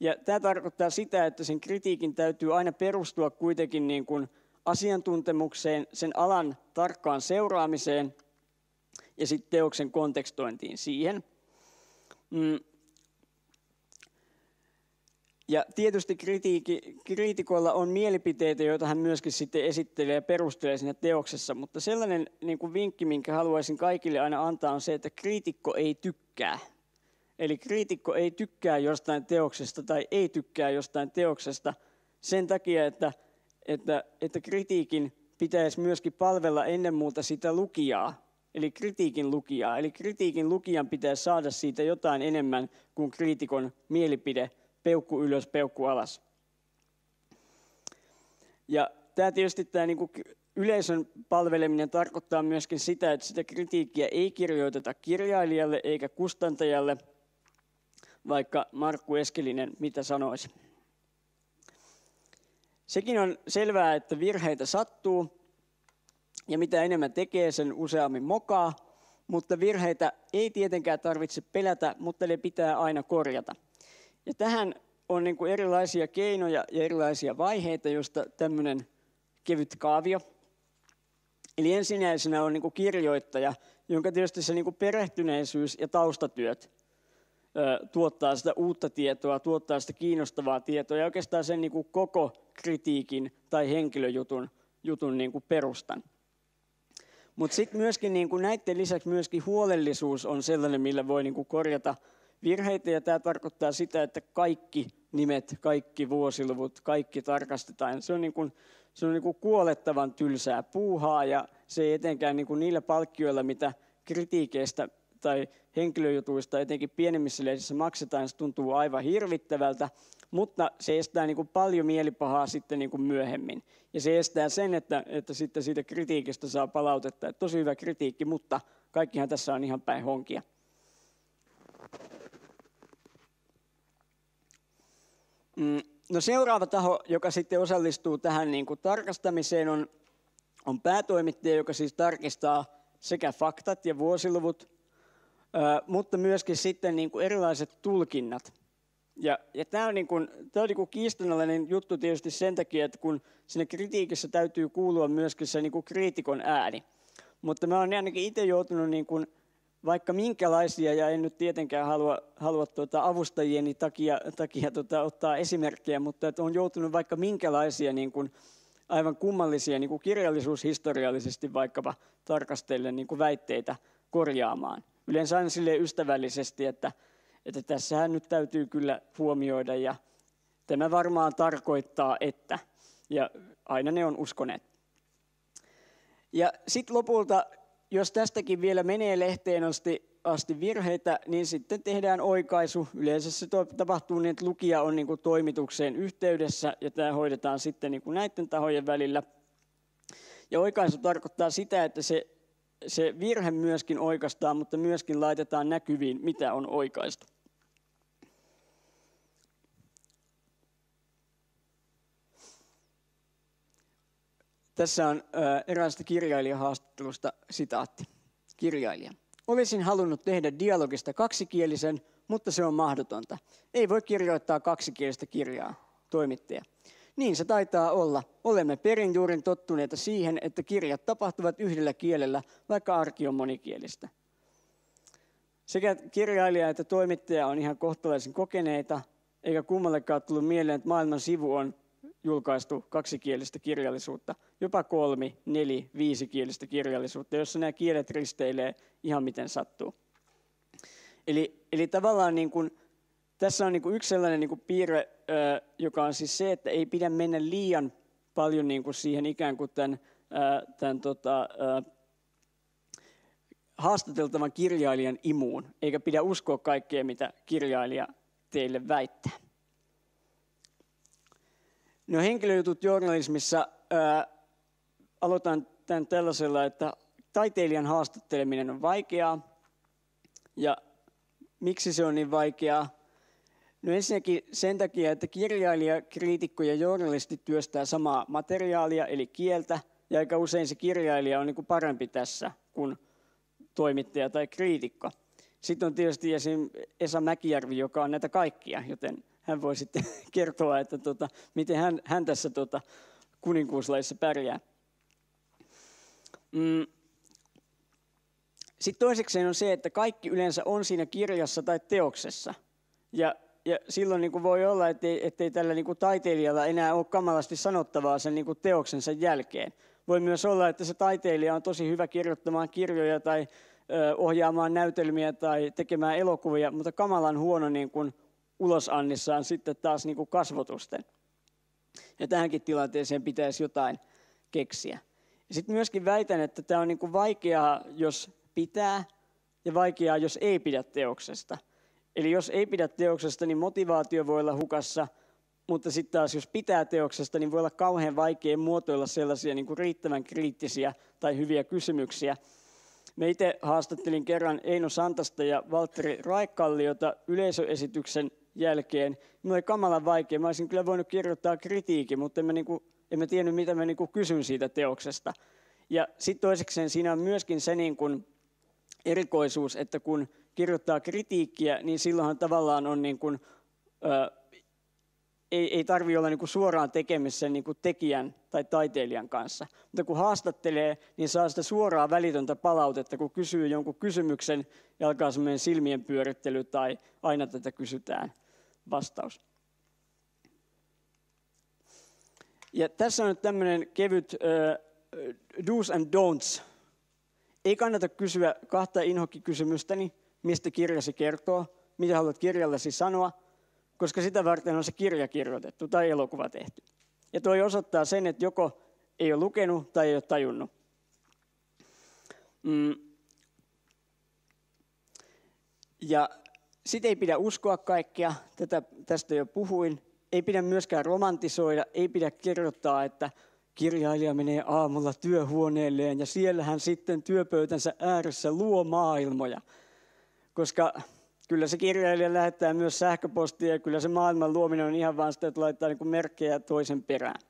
Ja tämä tarkoittaa sitä, että sen kritiikin täytyy aina perustua kuitenkin niin kuin asiantuntemukseen, sen alan tarkkaan seuraamiseen – ja sitten teoksen kontekstointiin siihen. Mm. Ja tietysti kritiiki, kriitikoilla on mielipiteitä, joita hän myöskin sitten esittelee ja perustelee siinä teoksessa, mutta sellainen niin kuin vinkki, minkä haluaisin kaikille aina antaa, on se, että kriitikko ei tykkää. Eli kriitikko ei tykkää jostain teoksesta tai ei tykkää jostain teoksesta sen takia, että, että, että kritiikin pitäisi myöskin palvella ennen muuta sitä lukijaa, eli kritiikin lukijaa. Eli kritiikin lukijan pitää saada siitä jotain enemmän kuin kriitikon mielipide, peukku ylös, peukku alas. Ja tämä tietysti tämä niin kuin yleisön palveleminen tarkoittaa myöskin sitä, että sitä kritiikkiä ei kirjoiteta kirjailijalle eikä kustantajalle, vaikka Markku Eskelinen mitä sanoisi. Sekin on selvää, että virheitä sattuu, ja mitä enemmän tekee, sen useammin mokaa, mutta virheitä ei tietenkään tarvitse pelätä, mutta ne pitää aina korjata. Ja tähän on niin kuin erilaisia keinoja ja erilaisia vaiheita, joista tämmöinen kevyt kaavio. Eli ensinnäisenä on niin kuin kirjoittaja, jonka tietysti se niin kuin perehtyneisyys ja taustatyöt tuottaa sitä uutta tietoa, tuottaa sitä kiinnostavaa tietoa ja oikeastaan sen niin kuin koko kritiikin tai henkilöjutun jutun niin kuin perustan. Mutta sitten myöskin niin kuin näiden lisäksi myöskin huolellisuus on sellainen, millä voi niin kuin korjata virheitä. Ja tämä tarkoittaa sitä, että kaikki nimet, kaikki vuosiluvut, kaikki tarkastetaan. Se on, niin kuin, se on niin kuin kuolettavan tylsää puuhaa ja se ei etenkään niin kuin niillä palkkioilla, mitä kritiikeistä tai henkilöjutuista, etenkin pienemmissä lehdissä maksetaan, se tuntuu aivan hirvittävältä, mutta se estää niin kuin paljon mielipahaa sitten niin kuin myöhemmin. Ja se estää sen, että, että sitten siitä kritiikistä saa palautetta. Että tosi hyvä kritiikki, mutta kaikkihan tässä on ihan päin honkia. Mm, no seuraava taho, joka sitten osallistuu tähän niin kuin tarkastamiseen, on, on päätoimittaja, joka siis tarkistaa sekä faktat ja vuosiluvut, mutta myöskin sitten niin kuin erilaiset tulkinnat. Ja, ja tämä on, niin kuin, tämä on niin kuin kiistanalainen juttu tietysti sen takia, että kun sinne kritiikissä täytyy kuulua myöskin se niin kuin kriitikon ääni. Mutta mä olen ainakin itse joutunut niin kuin, vaikka minkälaisia, ja en nyt tietenkään halua, halua tuota avustajieni takia, takia tuota, ottaa esimerkkejä, mutta että on joutunut vaikka minkälaisia niin kuin, aivan kummallisia niin kuin kirjallisuushistoriallisesti vaikkapa tarkastellen niin kuin väitteitä korjaamaan. Yleensä aina sille ystävällisesti, että että tässähän nyt täytyy kyllä huomioida ja tämä varmaan tarkoittaa, että. Ja aina ne on uskoneet. Ja sitten lopulta, jos tästäkin vielä menee lehteen asti, asti virheitä, niin sitten tehdään oikaisu. Yleensä se tapahtuu niin, että lukija on niin kuin toimitukseen yhteydessä ja tämä hoidetaan sitten niin kuin näiden tahojen välillä. Ja oikaisu tarkoittaa sitä, että se, se virhe myöskin oikaistaan, mutta myöskin laitetaan näkyviin, mitä on oikaistu. Tässä on eräästä kirjailijahaastattelusta sitaatti. Kirjailija. Olisin halunnut tehdä dialogista kaksikielisen, mutta se on mahdotonta. Ei voi kirjoittaa kaksikielistä kirjaa. Toimittaja. Niin se taitaa olla. Olemme perin juurin tottuneita siihen, että kirjat tapahtuvat yhdellä kielellä, vaikka arki on monikielistä. Sekä kirjailija että toimittaja on ihan kohtalaisen kokeneita, eikä kummallekaan tullut mieleen, että maailman sivu on julkaistu kaksikielistä kirjallisuutta, jopa kolmi, neli, viisikielistä kirjallisuutta, jossa nämä kielet risteilee ihan miten sattuu. Eli, eli tavallaan niin kuin, tässä on niin kuin yksi sellainen niin kuin piirre, joka on siis se, että ei pidä mennä liian paljon niin kuin siihen ikään kuin tämän, tämän tota, haastateltavan kirjailijan imuun, eikä pidä uskoa kaikkea, mitä kirjailija teille väittää. No henkilöjutut journalismissa ää, aloitan tämän tällaisella, että taiteilijan haastatteleminen on vaikeaa. Ja miksi se on niin vaikeaa? No ensinnäkin sen takia, että kirjailija, kriitikko ja journalisti työstää samaa materiaalia, eli kieltä, ja aika usein se kirjailija on niin parempi tässä kuin toimittaja tai kriitikko. Sitten on tietysti esim. Esa Mäkijärvi, joka on näitä kaikkia, joten hän voi sitten *laughs* kertoa, että tota, miten hän, hän tässä tota, kuninkuuslaissa pärjää. Mm. Sitten toisekseen on se, että kaikki yleensä on siinä kirjassa tai teoksessa. Ja, ja silloin niin kuin voi olla, ettei, ettei tällä niin kuin taiteilijalla enää ole kamalasti sanottavaa sen niin kuin teoksensa jälkeen. Voi myös olla, että se taiteilija on tosi hyvä kirjoittamaan kirjoja tai ö, ohjaamaan näytelmiä tai tekemään elokuvia, mutta kamalan huono niin kuin ulosannissaan sitten taas niin kuin kasvotusten. Ja tähänkin tilanteeseen pitäisi jotain keksiä. Sitten myöskin väitän, että tämä on niin kuin vaikeaa, jos pitää, ja vaikeaa, jos ei pidä teoksesta. Eli jos ei pidä teoksesta, niin motivaatio voi olla hukassa, mutta sitten taas jos pitää teoksesta, niin voi olla kauhean vaikea muotoilla sellaisia niin kuin riittävän kriittisiä tai hyviä kysymyksiä. Me itse haastattelin kerran Eino Santasta ja Valtteri Raekalliota yleisöesityksen jälkeen. Minulla oli kamalan vaikea. Mä olisin kyllä voinut kirjoittaa kritiikin, mutta en mä, niinku, en mä tiennyt, mitä mä niinku kysyn siitä teoksesta. Ja sitten toisekseen siinä on myöskin se, niin kun, erikoisuus, että kun kirjoittaa kritiikkiä, niin silloinhan tavallaan on niin kuin, ö, ei, ei tarvitse olla niin kuin suoraan tekemisissä niin kuin tekijän tai taiteilijan kanssa. Mutta kun haastattelee, niin saa sitä suoraa välitöntä palautetta, kun kysyy jonkun kysymyksen ja alkaa semmoinen silmien pyörittely tai aina tätä kysytään vastaus. Ja tässä on nyt tämmöinen kevyt uh, do's and don'ts. Ei kannata kysyä kahta inhokkikysymystäni, mistä kirjasi kertoo, mitä haluat kirjallesi sanoa, koska sitä varten on se kirja kirjoitettu tai elokuva tehty. Ja toi osoittaa sen, että joko ei ole lukenut tai ei ole tajunnut. Mm. Ja sitten ei pidä uskoa kaikkea, tätä, tästä jo puhuin. Ei pidä myöskään romantisoida, ei pidä kirjoittaa, että kirjailija menee aamulla työhuoneelleen ja siellä hän sitten työpöytänsä ääressä luo maailmoja. Koska kyllä se kirjailija lähettää myös sähköpostia ja kyllä se maailman luominen on ihan vaan sitä, että laittaa niin merkkejä toisen perään.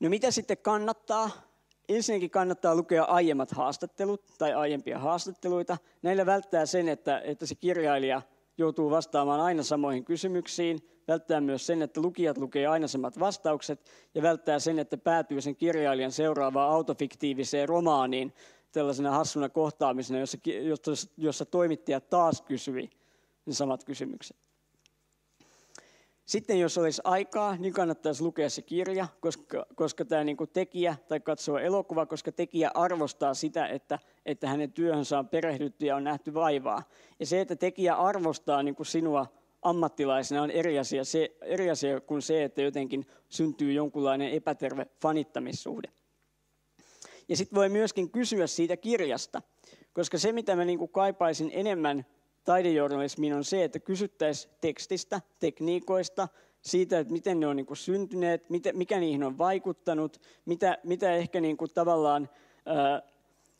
No mitä sitten kannattaa? Ensinnäkin kannattaa lukea aiemmat haastattelut tai aiempia haastatteluita. Näillä välttää sen, että, että se kirjailija joutuu vastaamaan aina samoihin kysymyksiin. Välttää myös sen, että lukijat lukee aina samat vastaukset. Ja välttää sen, että päätyy sen kirjailijan seuraavaan autofiktiiviseen romaaniin, tällaisena hassuna kohtaamisena, jossa, jossa, toimittaja taas kysyi ne samat kysymykset. Sitten jos olisi aikaa, niin kannattaisi lukea se kirja, koska, koska tämä niin tekijä tai katsoa elokuva, koska tekijä arvostaa sitä, että, että hänen työhönsä on perehdytty ja on nähty vaivaa. Ja se, että tekijä arvostaa niin kuin sinua ammattilaisena on eri asia, se, eri asia kuin se, että jotenkin syntyy jonkunlainen epäterve fanittamissuhde. Ja sitten voi myöskin kysyä siitä kirjasta, koska se mitä mä niin kaipaisin enemmän taidejournalismiin on se, että kysyttäisiin tekstistä, tekniikoista, siitä, että miten ne on niin syntyneet, mikä niihin on vaikuttanut, mitä, mitä ehkä niin tavallaan ää,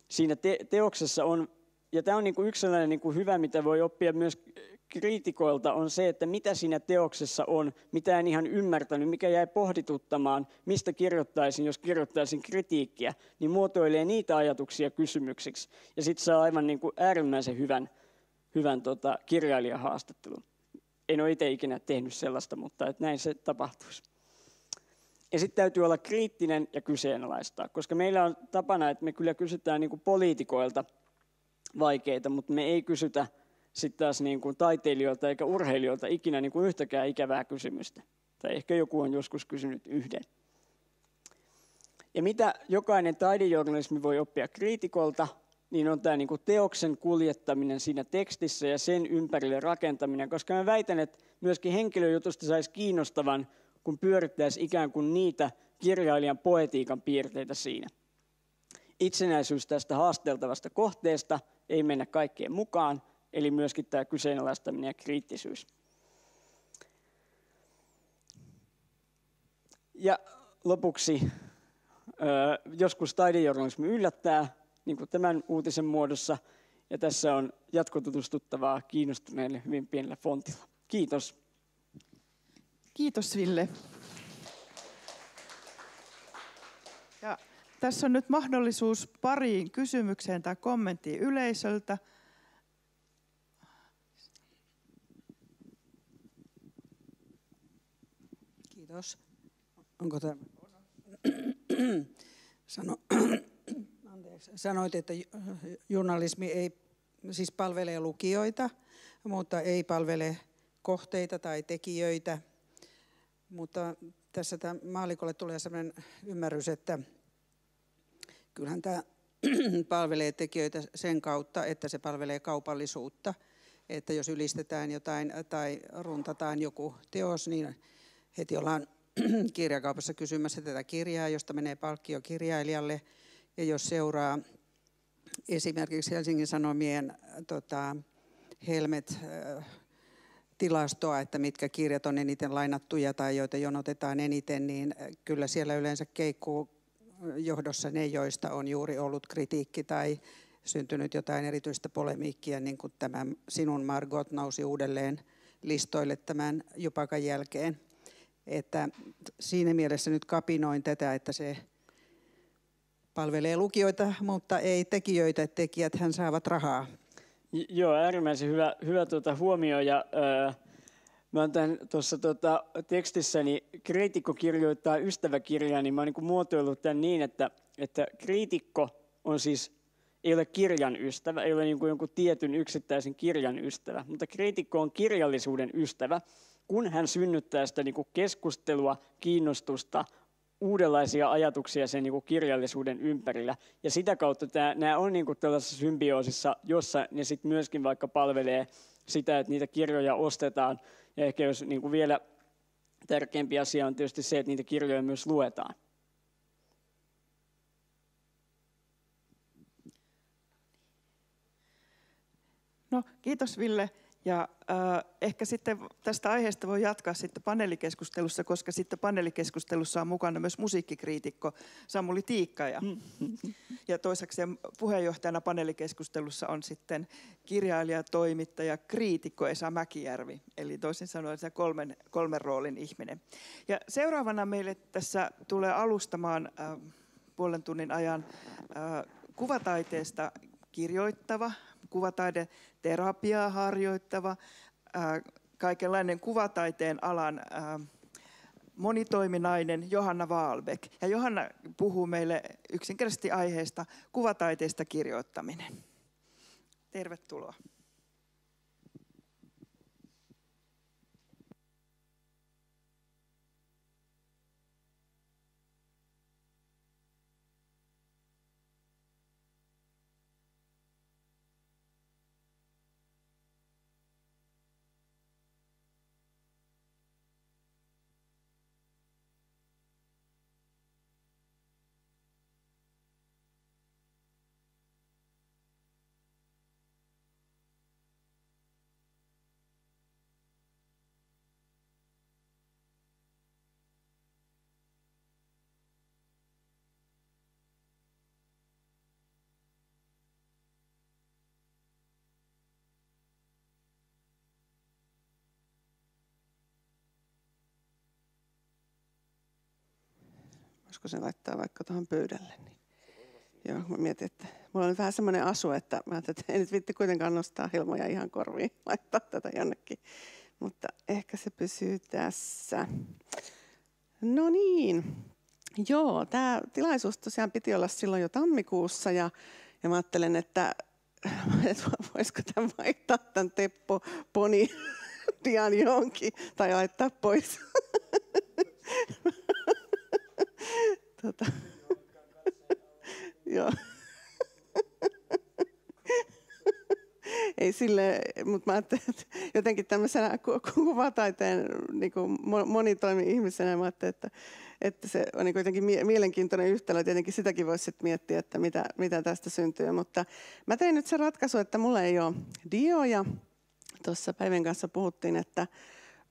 siinä te, teoksessa on. Ja tämä on niin yksi sellainen niin hyvä, mitä voi oppia myös kriitikoilta on se, että mitä siinä teoksessa on, mitä en ihan ymmärtänyt, mikä jäi pohdituttamaan, mistä kirjoittaisin, jos kirjoittaisin kritiikkiä, niin muotoilee niitä ajatuksia kysymyksiksi. Ja sitten saa aivan niin kuin äärimmäisen hyvän, hyvän tota, kirjailijahaastattelun. En ole itse ikinä tehnyt sellaista, mutta että näin se tapahtuisi. Ja sitten täytyy olla kriittinen ja kyseenalaistaa, koska meillä on tapana, että me kyllä kysytään niin kuin poliitikoilta vaikeita, mutta me ei kysytä sitten taas niin kuin taiteilijoilta eikä urheilijoilta ikinä niin kuin yhtäkään ikävää kysymystä. Tai ehkä joku on joskus kysynyt yhden. Ja mitä jokainen taidejournalismi voi oppia kriitikolta, niin on tämä niin kuin teoksen kuljettaminen siinä tekstissä ja sen ympärille rakentaminen, koska mä väitän, että myöskin henkilöjutusta saisi kiinnostavan, kun pyörittäisi ikään kuin niitä kirjailijan poetiikan piirteitä siinä. Itsenäisyys tästä haasteltavasta kohteesta, ei mennä kaikkeen mukaan, eli myöskin tämä kyseenalaistaminen ja kriittisyys. Ja lopuksi, joskus taidejournalismi yllättää, niin kuin tämän uutisen muodossa, ja tässä on jatkotutustuttavaa kiinnostuneille hyvin pienellä fontilla. Kiitos. Kiitos Ville. Ja tässä on nyt mahdollisuus pariin kysymykseen tai kommenttiin yleisöltä. Kiitos. Onko tämä? Sano, anteeksi. Sanoit, että journalismi ei siis palvele lukijoita, mutta ei palvele kohteita tai tekijöitä. Mutta tässä tämä maalikolle tulee sellainen ymmärrys, että kyllähän tämä *clears throat* palvelee tekijöitä sen kautta, että se palvelee kaupallisuutta. Että jos ylistetään jotain tai runtataan joku teos, niin heti ollaan *clears throat* kirjakaupassa kysymässä tätä kirjaa, josta menee palkkio kirjailijalle. Ja jos seuraa esimerkiksi Helsingin Sanomien tota, Helmet tilastoa, että mitkä kirjat on eniten lainattuja tai joita jonotetaan eniten, niin kyllä siellä yleensä keikkuu johdossa ne, joista on juuri ollut kritiikki tai syntynyt jotain erityistä polemiikkia, niin kuin tämä Sinun Margot nousi uudelleen listoille tämän Jupakan jälkeen. Että siinä mielessä nyt kapinoin tätä, että se palvelee lukijoita, mutta ei tekijöitä. Tekijät hän saavat rahaa. Joo, äärimmäisen hyvä, hyvä tuota huomio. Ja, ää, mä oon tuossa tuota, tekstissäni kriitikko kirjoittaa ystäväkirjaa, niin mä oon niin muotoillut tämän niin, että, että kriitikko on siis ei ole kirjan ystävä, ei ole niin jonkun tietyn yksittäisen kirjan ystävä, mutta kriitikko on kirjallisuuden ystävä, kun hän synnyttää sitä niin kuin keskustelua, kiinnostusta, uudenlaisia ajatuksia sen niin kuin kirjallisuuden ympärillä. Ja sitä kautta tämä, nämä on niin kuin tällaisessa symbioosissa, jossa ne sitten myöskin vaikka palvelee sitä, että niitä kirjoja ostetaan. Ja ehkä jos niin kuin vielä tärkeämpi asia on tietysti se, että niitä kirjoja myös luetaan. No, kiitos Ville. Ja äh, ehkä sitten tästä aiheesta voi jatkaa sitten paneelikeskustelussa, koska sitten paneelikeskustelussa on mukana myös musiikkikriitikko Samuli Tiikka. Ja, ja toiseksi puheenjohtajana paneelikeskustelussa on sitten kirjailija, toimittaja, kriitikko Esa Mäkijärvi. Eli toisin sanoen se kolmen, kolmen roolin ihminen. Ja seuraavana meille tässä tulee alustamaan äh, puolen tunnin ajan äh, kuvataiteesta kirjoittava, kuvataide terapiaa harjoittava, kaikenlainen kuvataiteen alan monitoiminainen Johanna Waalbeck. Ja Johanna puhuu meille yksinkertaisesti aiheesta kuvataiteesta kirjoittaminen. Tervetuloa. Voisiko se laittaa vaikka tuohon pöydälle. Niin. Joo, mä mietin, että mulla on vähän semmoinen asu, että mä että ei nyt vitti kuitenkaan nostaa helmoja ihan korviin, *laughs* laittaa tätä jonnekin. Mutta ehkä se pysyy tässä. No niin, joo, tämä tilaisuus tosiaan piti olla silloin jo tammikuussa ja, ja mä ajattelen, että, *laughs* että voisiko tämän vaihtaa tämän Teppo Poni *laughs* pian jonkin tai laittaa pois. Tota. *laughs* Joo. *laughs* Ei sille, mutta mä ajattelin, että jotenkin tämmöisenä kuvataiteen niin monitoimi-ihmisenä mä ajattelin, että, että se on niin jotenkin mielenkiintoinen yhtälö. Tietenkin sitäkin voisi sitten miettiä, että mitä, mitä tästä syntyy. Mutta mä tein nyt se ratkaisu, että mulla ei ole dioja. Tuossa päivän kanssa puhuttiin, että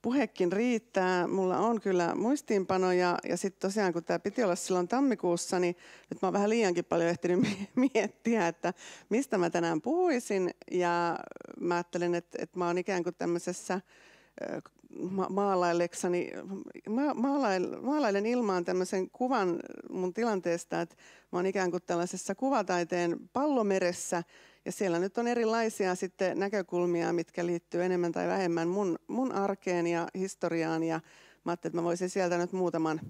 puhekin riittää. Mulla on kyllä muistiinpanoja ja sitten tosiaan kun tämä piti olla silloin tammikuussa, niin nyt mä oon vähän liiankin paljon ehtinyt *laughs* miettiä, että mistä mä tänään puhuisin. Ja mä ajattelin, että, että mä oon ikään kuin tämmöisessä ma- ma- maalail, maalailen ilmaan tämmöisen kuvan mun tilanteesta, että mä oon ikään kuin tällaisessa kuvataiteen pallomeressä, ja siellä nyt on erilaisia sitten näkökulmia, mitkä liittyy enemmän tai vähemmän mun, mun arkeen ja historiaan. Ja mä ajattelin, että mä voisin sieltä nyt muutaman,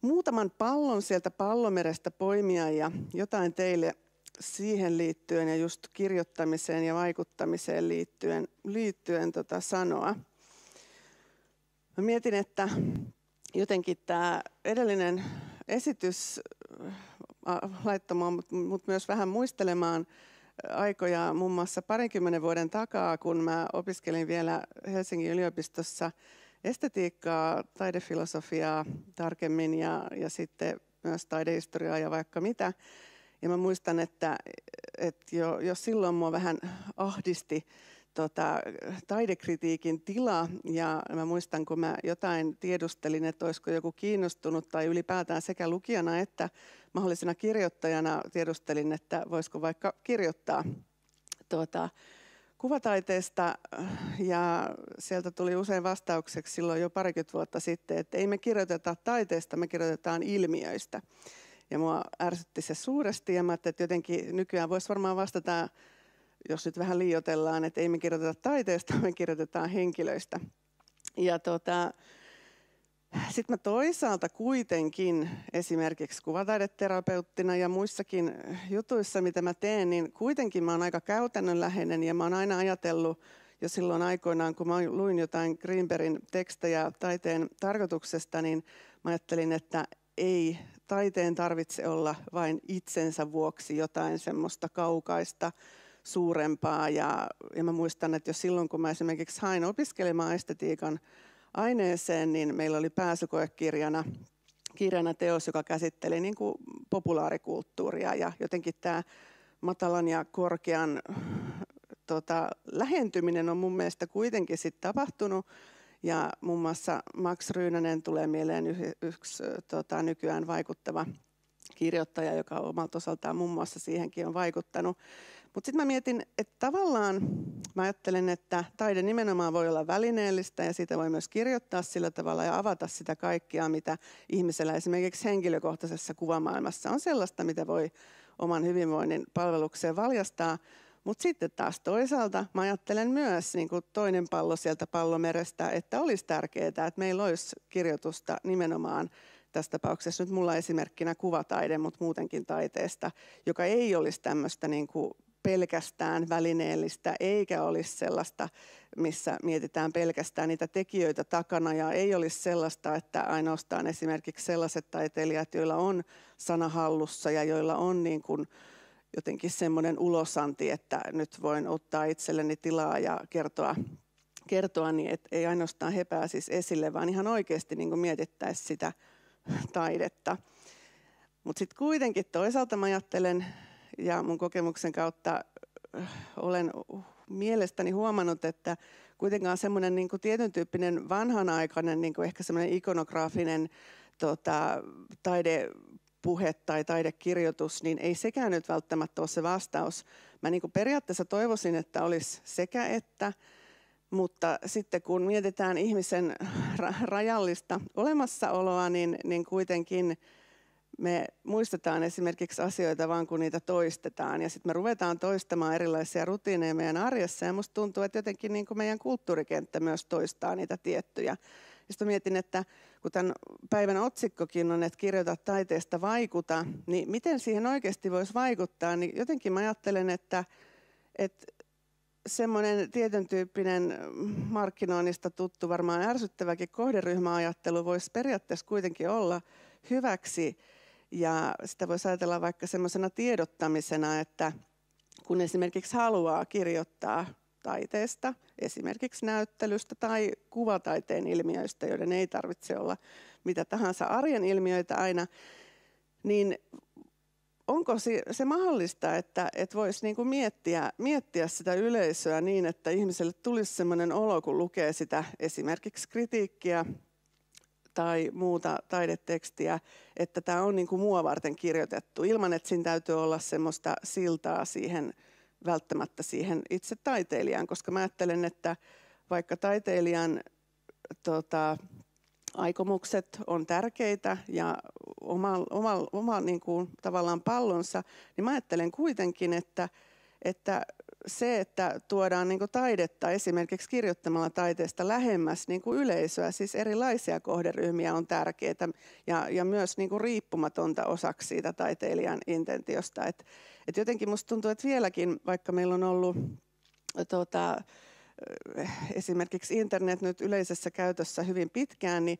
muutaman pallon sieltä pallomerestä poimia ja jotain teille siihen liittyen ja just kirjoittamiseen ja vaikuttamiseen liittyen, liittyen tota sanoa. Mä mietin, että jotenkin tämä edellinen esitys laittoi mut myös vähän muistelemaan aikoja muun muassa parinkymmenen vuoden takaa, kun mä opiskelin vielä Helsingin yliopistossa estetiikkaa, taidefilosofiaa tarkemmin ja, ja sitten myös taidehistoriaa ja vaikka mitä. Ja mä muistan, että, että jo, jo silloin mua vähän ahdisti tota, taidekritiikin tila ja mä muistan, kun mä jotain tiedustelin, että olisiko joku kiinnostunut tai ylipäätään sekä lukijana että mahdollisena kirjoittajana tiedustelin, että voisiko vaikka kirjoittaa tuota, kuvataiteesta ja sieltä tuli usein vastaukseksi silloin jo parikymmentä vuotta sitten, että ei me kirjoiteta taiteesta, me kirjoitetaan ilmiöistä. ja mua ärsytti se suuresti ja mä että jotenkin nykyään voisi varmaan vastata, jos nyt vähän liiotellaan, että ei me kirjoiteta taiteesta, *laughs* me kirjoitetaan henkilöistä. Ja tota, sitten mä toisaalta kuitenkin esimerkiksi kuvataideterapeuttina ja muissakin jutuissa, mitä mä teen, niin kuitenkin mä oon aika käytännönläheinen ja mä oon aina ajatellut jo silloin aikoinaan, kun mä luin jotain Greenbergin tekstejä taiteen tarkoituksesta, niin mä ajattelin, että ei taiteen tarvitse olla vain itsensä vuoksi jotain semmoista kaukaista, suurempaa. Ja, ja mä muistan, että jo silloin, kun mä esimerkiksi hain opiskelemaan estetiikan aineeseen, niin meillä oli pääsykoekirjana kirjana teos, joka käsitteli niin kuin populaarikulttuuria ja jotenkin tämä matalan ja korkean tota, lähentyminen on mun mielestä kuitenkin sit tapahtunut. Ja muun muassa Max Ryynänen tulee mieleen yksi tota, nykyään vaikuttava kirjoittaja, joka omalta osaltaan muun muassa siihenkin on vaikuttanut. Mutta sitten mä mietin, että tavallaan mä ajattelen, että taide nimenomaan voi olla välineellistä ja siitä voi myös kirjoittaa sillä tavalla ja avata sitä kaikkea, mitä ihmisellä esimerkiksi henkilökohtaisessa kuvamaailmassa on sellaista, mitä voi oman hyvinvoinnin palvelukseen valjastaa. Mutta sitten taas toisaalta mä ajattelen myös niin kuin toinen pallo sieltä pallomerestä, että olisi tärkeää, että meillä olisi kirjoitusta nimenomaan tässä tapauksessa nyt mulla esimerkkinä kuvataide, mutta muutenkin taiteesta, joka ei olisi tämmöistä niin kuin pelkästään välineellistä, eikä olisi sellaista, missä mietitään pelkästään niitä tekijöitä takana, ja ei olisi sellaista, että ainoastaan esimerkiksi sellaiset taiteilijat, joilla on sana hallussa ja joilla on niin kuin jotenkin semmoinen ulosanti, että nyt voin ottaa itselleni tilaa ja kertoa, kertoa niin että ei ainoastaan he pääsisi esille, vaan ihan oikeasti niin mietittäisiin sitä taidetta. Mutta sitten kuitenkin toisaalta mä ajattelen, ja mun kokemuksen kautta äh, olen mielestäni huomannut, että kuitenkaan semmoinen niin tietyn tyyppinen vanhanaikainen, niin kuin ehkä semmoinen ikonograafinen tota, taidepuhe tai taidekirjoitus, niin ei sekään nyt välttämättä ole se vastaus. Mä niin periaatteessa toivoisin, että olisi sekä että, mutta sitten kun mietitään ihmisen rajallista olemassaoloa, niin, niin kuitenkin me muistetaan esimerkiksi asioita vaan kun niitä toistetaan. Ja sitten me ruvetaan toistamaan erilaisia rutiineja meidän arjessa. Ja musta tuntuu, että jotenkin niin kuin meidän kulttuurikenttä myös toistaa niitä tiettyjä. Sitten mietin, että kun tämän päivän otsikkokin on, että kirjoita taiteesta vaikuta, niin miten siihen oikeasti voisi vaikuttaa, niin jotenkin mä ajattelen, että, että semmoinen tietyn tyyppinen markkinoinnista tuttu, varmaan ärsyttäväkin kohderyhmäajattelu voisi periaatteessa kuitenkin olla hyväksi ja sitä voisi ajatella vaikka semmoisena tiedottamisena, että kun esimerkiksi haluaa kirjoittaa taiteesta, esimerkiksi näyttelystä tai kuvataiteen ilmiöistä, joiden ei tarvitse olla mitä tahansa arjen ilmiöitä aina, niin onko se mahdollista, että, että voisi niinku miettiä, miettiä sitä yleisöä niin, että ihmiselle tulisi sellainen olo, kun lukee sitä esimerkiksi kritiikkiä tai muuta taidetekstiä, että tämä on niin kuin mua varten kirjoitettu, ilman että siinä täytyy olla semmoista siltaa siihen välttämättä siihen itse taiteilijaan, koska mä ajattelen, että vaikka taiteilijan tota, aikomukset on tärkeitä ja oma, oma, oma niin kuin, tavallaan pallonsa, niin mä ajattelen kuitenkin, että, että se, että tuodaan niin taidetta esimerkiksi kirjoittamalla taiteesta lähemmäs niin yleisöä, siis erilaisia kohderyhmiä on tärkeää ja, ja myös niin riippumatonta osaksi siitä taiteilijan intentiosta. Et, et jotenkin musta tuntuu, että vieläkin, vaikka meillä on ollut tota, esimerkiksi internet nyt yleisessä käytössä hyvin pitkään, niin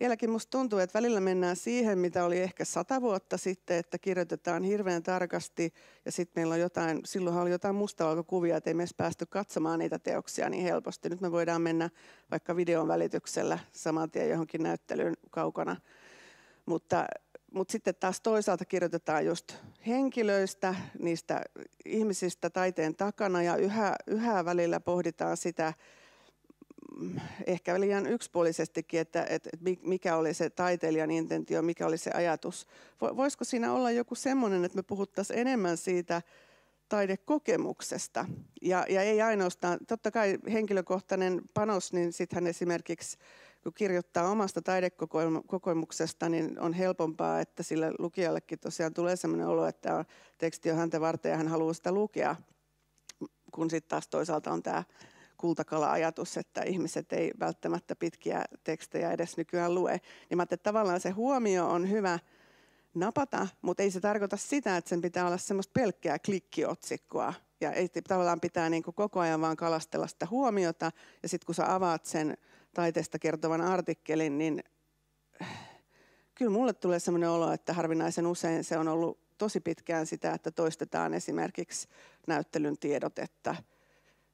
vieläkin musta tuntuu, että välillä mennään siihen, mitä oli ehkä sata vuotta sitten, että kirjoitetaan hirveän tarkasti ja sitten meillä on jotain, silloinhan oli jotain mustavalkokuvia, että ei me edes päästy katsomaan niitä teoksia niin helposti. Nyt me voidaan mennä vaikka videon välityksellä saman tien johonkin näyttelyyn kaukana. Mutta, mutta sitten taas toisaalta kirjoitetaan just henkilöistä, niistä ihmisistä taiteen takana ja yhä, yhä välillä pohditaan sitä, ehkä liian yksipuolisestikin, että, että mikä oli se taiteilijan intentio, mikä oli se ajatus. Voisiko siinä olla joku semmoinen, että me puhuttaisiin enemmän siitä taidekokemuksesta ja, ja ei ainoastaan, totta kai henkilökohtainen panos, niin sittenhän esimerkiksi kun kirjoittaa omasta taidekokemuksesta, niin on helpompaa, että sille lukijallekin tosiaan tulee sellainen olo, että teksti on häntä varten ja hän haluaa sitä lukea, kun sitten taas toisaalta on tämä kultakala-ajatus, että ihmiset ei välttämättä pitkiä tekstejä edes nykyään lue. Niin mä että tavallaan se huomio on hyvä napata, mutta ei se tarkoita sitä, että sen pitää olla semmoista pelkkää klikkiotsikkoa. Ja ei tavallaan pitää niin kuin koko ajan vaan kalastella sitä huomiota. Ja sitten kun sä avaat sen taiteesta kertovan artikkelin, niin kyllä mulle tulee sellainen olo, että harvinaisen usein se on ollut tosi pitkään sitä, että toistetaan esimerkiksi näyttelyn tiedotetta.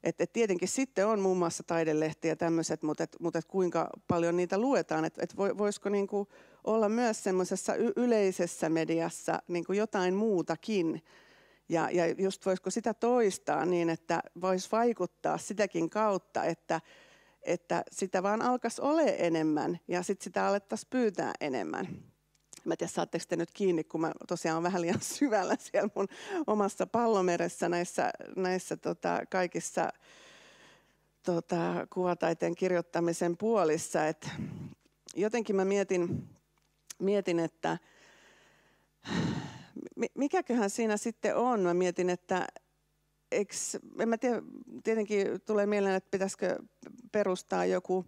Et, et tietenkin sitten on muun muassa taidelehtiä ja tämmöiset, mutta et, mut et kuinka paljon niitä luetaan. Et, et voisiko niinku olla myös semmoisessa yleisessä mediassa niinku jotain muutakin. Ja, ja just voisiko sitä toistaa niin, että voisi vaikuttaa sitäkin kautta, että, että sitä vaan alkaisi ole enemmän ja sitten sitä alettaisiin pyytää enemmän. Mä tiedä, saatteko te nyt kiinni, kun mä tosiaan olen vähän liian *laughs* syvällä siellä mun omassa pallomeressä näissä, näissä tota, kaikissa tota, kuvataiteen kirjoittamisen puolissa. Et jotenkin mä mietin, mietin, että mikäköhän siinä sitten on. Mä mietin, että eks, en mä tiedä, tietenkin tulee mieleen, että pitäisikö perustaa joku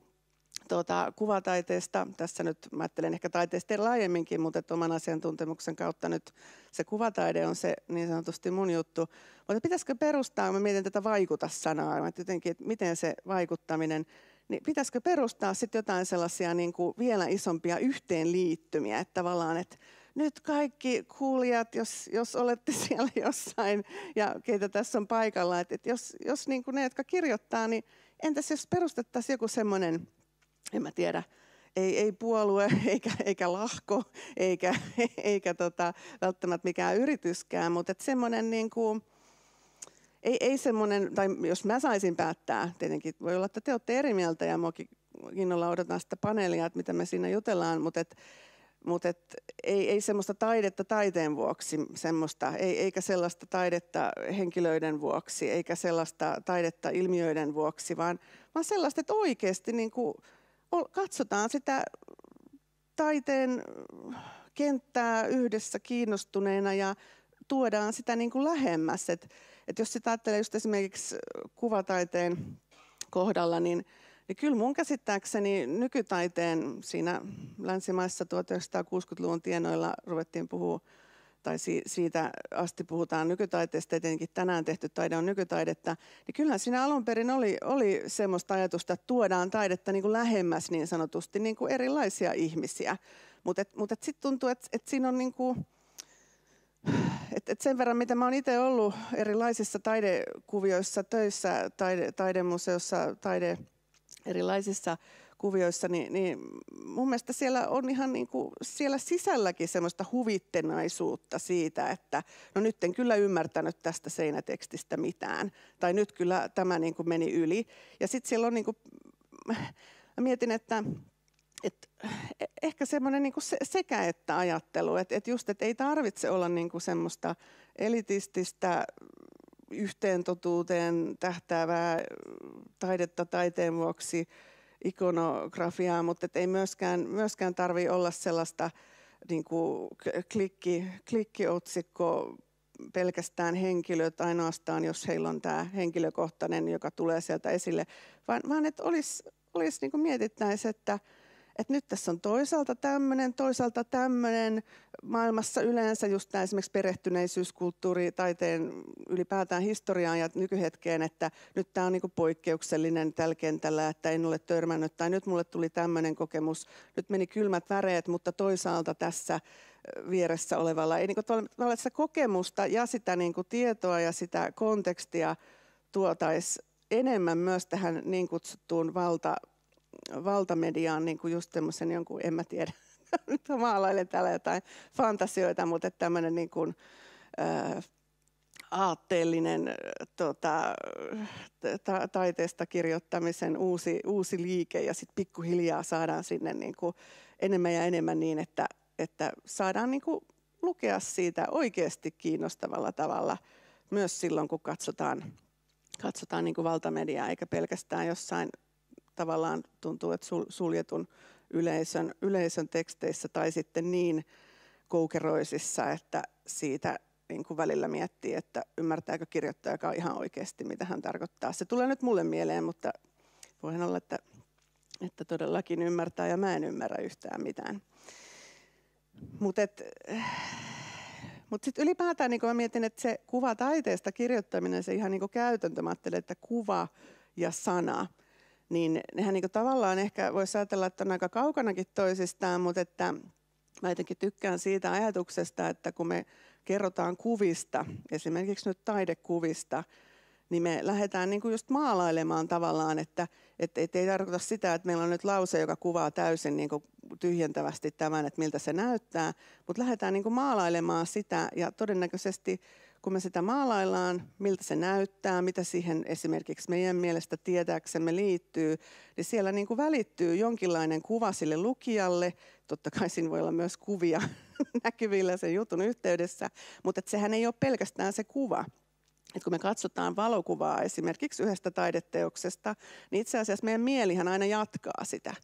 tuota, kuvataiteesta, tässä nyt mä ajattelen ehkä taiteesta laajemminkin, mutta että oman asiantuntemuksen kautta nyt se kuvataide on se niin sanotusti mun juttu. Mutta pitäisikö perustaa, mä mietin tätä vaikuta-sanaa, että jotenkin, että miten se vaikuttaminen, niin pitäisikö perustaa sitten jotain sellaisia niin kuin vielä isompia yhteenliittymiä, että tavallaan, että nyt kaikki kuulijat, jos, jos olette *laughs* siellä jossain ja keitä tässä on paikalla, että, että jos, jos niin kuin ne, jotka kirjoittaa, niin entäs jos perustettaisiin joku semmoinen en mä tiedä, ei, ei puolue *laughs* eikä, eikä lahko eikä, *laughs* eikä tota, välttämättä mikään yrityskään, mutta semmoinen niin kuin, ei, ei semmoinen, tai jos mä saisin päättää, tietenkin voi olla, että te olette eri mieltä ja muakin innolla odotan sitä paneelia, että mitä me siinä jutellaan, mutta et, mutta et, ei, ei semmoista taidetta taiteen vuoksi, semmoista, ei, eikä sellaista taidetta henkilöiden vuoksi, eikä sellaista taidetta ilmiöiden vuoksi, vaan, vaan sellaista, että oikeasti niin kuin katsotaan sitä taiteen kenttää yhdessä kiinnostuneena ja tuodaan sitä niin kuin lähemmäs. Et, et jos sitä ajattelee just esimerkiksi kuvataiteen kohdalla, niin, niin kyllä mun käsittääkseni nykytaiteen siinä länsimaissa 1960-luvun tienoilla ruvettiin puhua tai si- siitä asti puhutaan nykytaiteesta, etenkin tänään tehty taide on nykytaidetta, niin kyllähän siinä alun perin oli, oli semmoista ajatusta, että tuodaan taidetta niin kuin lähemmäs niin sanotusti niin kuin erilaisia ihmisiä. Mutta mut sitten tuntuu, että et siinä on niin kuin, et, et sen verran, mitä mä oon itse ollut erilaisissa taidekuvioissa töissä, taide, taidemuseossa, taide erilaisissa kuvioissa, niin, niin mun mielestä siellä on ihan niin kuin, siellä sisälläkin semmoista huvittenaisuutta siitä, että no nyt en kyllä ymmärtänyt tästä seinätekstistä mitään. Tai nyt kyllä tämä niin kuin meni yli. Ja sitten siellä on niin kuin, mä mietin, että et ehkä semmoinen niin se, sekä että ajattelu, että et just, että ei tarvitse olla niin kuin semmoista elitististä yhteen totuuteen tähtäävää taidetta taiteen vuoksi ikonografiaa, mutta ei myöskään, myöskään tarvi olla sellaista niin kuin klikki, klikkiotsikko pelkästään henkilöt ainoastaan, jos heillä on tämä henkilökohtainen, joka tulee sieltä esille, vaan, vaan että olisi, olisi niin mietittäisiin, että, että nyt tässä on toisaalta tämmöinen, toisaalta tämmöinen. Maailmassa yleensä just tämä esimerkiksi perehtyneisyys, kulttuuri, taiteen ylipäätään historiaan ja nykyhetkeen, että nyt tämä on niin poikkeuksellinen tällä kentällä, että en ole törmännyt, tai nyt mulle tuli tämmöinen kokemus, nyt meni kylmät väreet, mutta toisaalta tässä vieressä olevalla ei niin kuin, sitä kokemusta ja sitä niin kuin, tietoa ja sitä kontekstia tuotaisi enemmän myös tähän niin kutsuttuun valta valtamediaan niin kuin just semmoisen jonkun, en mä tiedä, *laughs* nyt maalailen täällä jotain fantasioita, mutta tämmöinen niin kuin, ää, aatteellinen tota, ta- taiteesta kirjoittamisen uusi, uusi liike ja sitten pikkuhiljaa saadaan sinne niin kuin enemmän ja enemmän niin, että, että saadaan niin kuin lukea siitä oikeasti kiinnostavalla tavalla myös silloin, kun katsotaan, katsotaan niin kuin valtamediaa eikä pelkästään jossain tavallaan tuntuu, että suljetun yleisön, yleisön teksteissä tai sitten niin koukeroisissa, että siitä niin kuin välillä miettii, että ymmärtääkö kirjoittaja ihan oikeasti, mitä hän tarkoittaa. Se tulee nyt mulle mieleen, mutta voihan olla, että, että todellakin ymmärtää ja mä en ymmärrä yhtään mitään. Mutta mut sitten ylipäätään niin mä mietin, että se kuva taiteesta kirjoittaminen, se ihan niin käytäntö, mä että kuva ja sana, niin nehän niin tavallaan ehkä voisi ajatella, että on aika kaukanakin toisistaan, mutta että mä jotenkin tykkään siitä ajatuksesta, että kun me kerrotaan kuvista, esimerkiksi nyt taidekuvista, niin me lähdetään niin kuin just maalailemaan tavallaan, että et, et ei tarkoita sitä, että meillä on nyt lause, joka kuvaa täysin niin kuin tyhjentävästi tämän, että miltä se näyttää, mutta lähdetään niin kuin maalailemaan sitä ja todennäköisesti kun me sitä maalaillaan, miltä se näyttää, mitä siihen esimerkiksi meidän mielestä tietääksemme liittyy, niin siellä niin kuin välittyy jonkinlainen kuva sille lukijalle. Totta kai siinä voi olla myös kuvia *laughs* näkyvillä sen jutun yhteydessä, mutta että sehän ei ole pelkästään se kuva. Et kun me katsotaan valokuvaa esimerkiksi yhdestä taideteoksesta, niin itse asiassa meidän mielihän aina jatkaa sitä.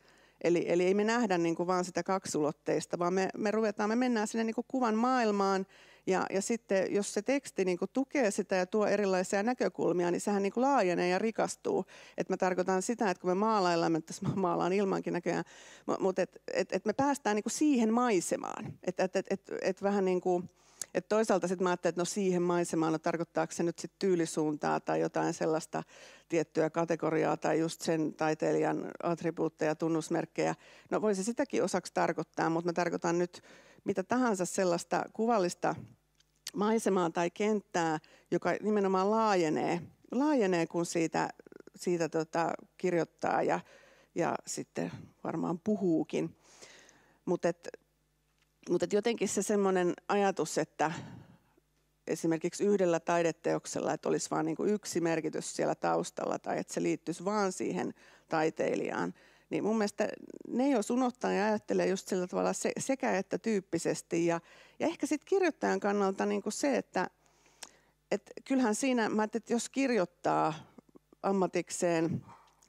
Eli, eli ei me nähdä niin kuin vaan sitä kaksulotteista, vaan me, me ruvetaan, me mennään sinne niin kuin kuvan maailmaan ja, ja sitten jos se teksti niin kuin tukee sitä ja tuo erilaisia näkökulmia, niin sehän niin kuin laajenee ja rikastuu. Et mä tarkoitan sitä, että kun me maalaillaan, mä tässä maalaan ilmankin näköjään, mutta et, et, et me päästään niin kuin siihen maisemaan. Että et, et, et, et vähän niin kuin, et toisaalta sitten mä ajattelin, että no siihen maisemaan, no tarkoittaako se nyt sitten tyylisuuntaa tai jotain sellaista tiettyä kategoriaa tai just sen taiteilijan attribuutteja, tunnusmerkkejä. No voisi sitäkin osaksi tarkoittaa, mutta mä tarkoitan nyt mitä tahansa sellaista kuvallista maisemaa tai kenttää, joka nimenomaan laajenee, laajenee kun siitä, siitä tota, kirjoittaa ja, ja sitten varmaan puhuukin. Mutta et, mut et jotenkin se semmoinen ajatus, että esimerkiksi yhdellä taideteoksella, että olisi vain niin yksi merkitys siellä taustalla tai että se liittyisi vaan siihen taiteilijaan, niin mun mielestä ne, jos unohtaa ja ajattelee just sillä tavalla se, sekä että tyyppisesti. Ja, ja ehkä sitten kirjoittajan kannalta niin kuin se, että et kyllähän siinä, mä että jos kirjoittaa ammatikseen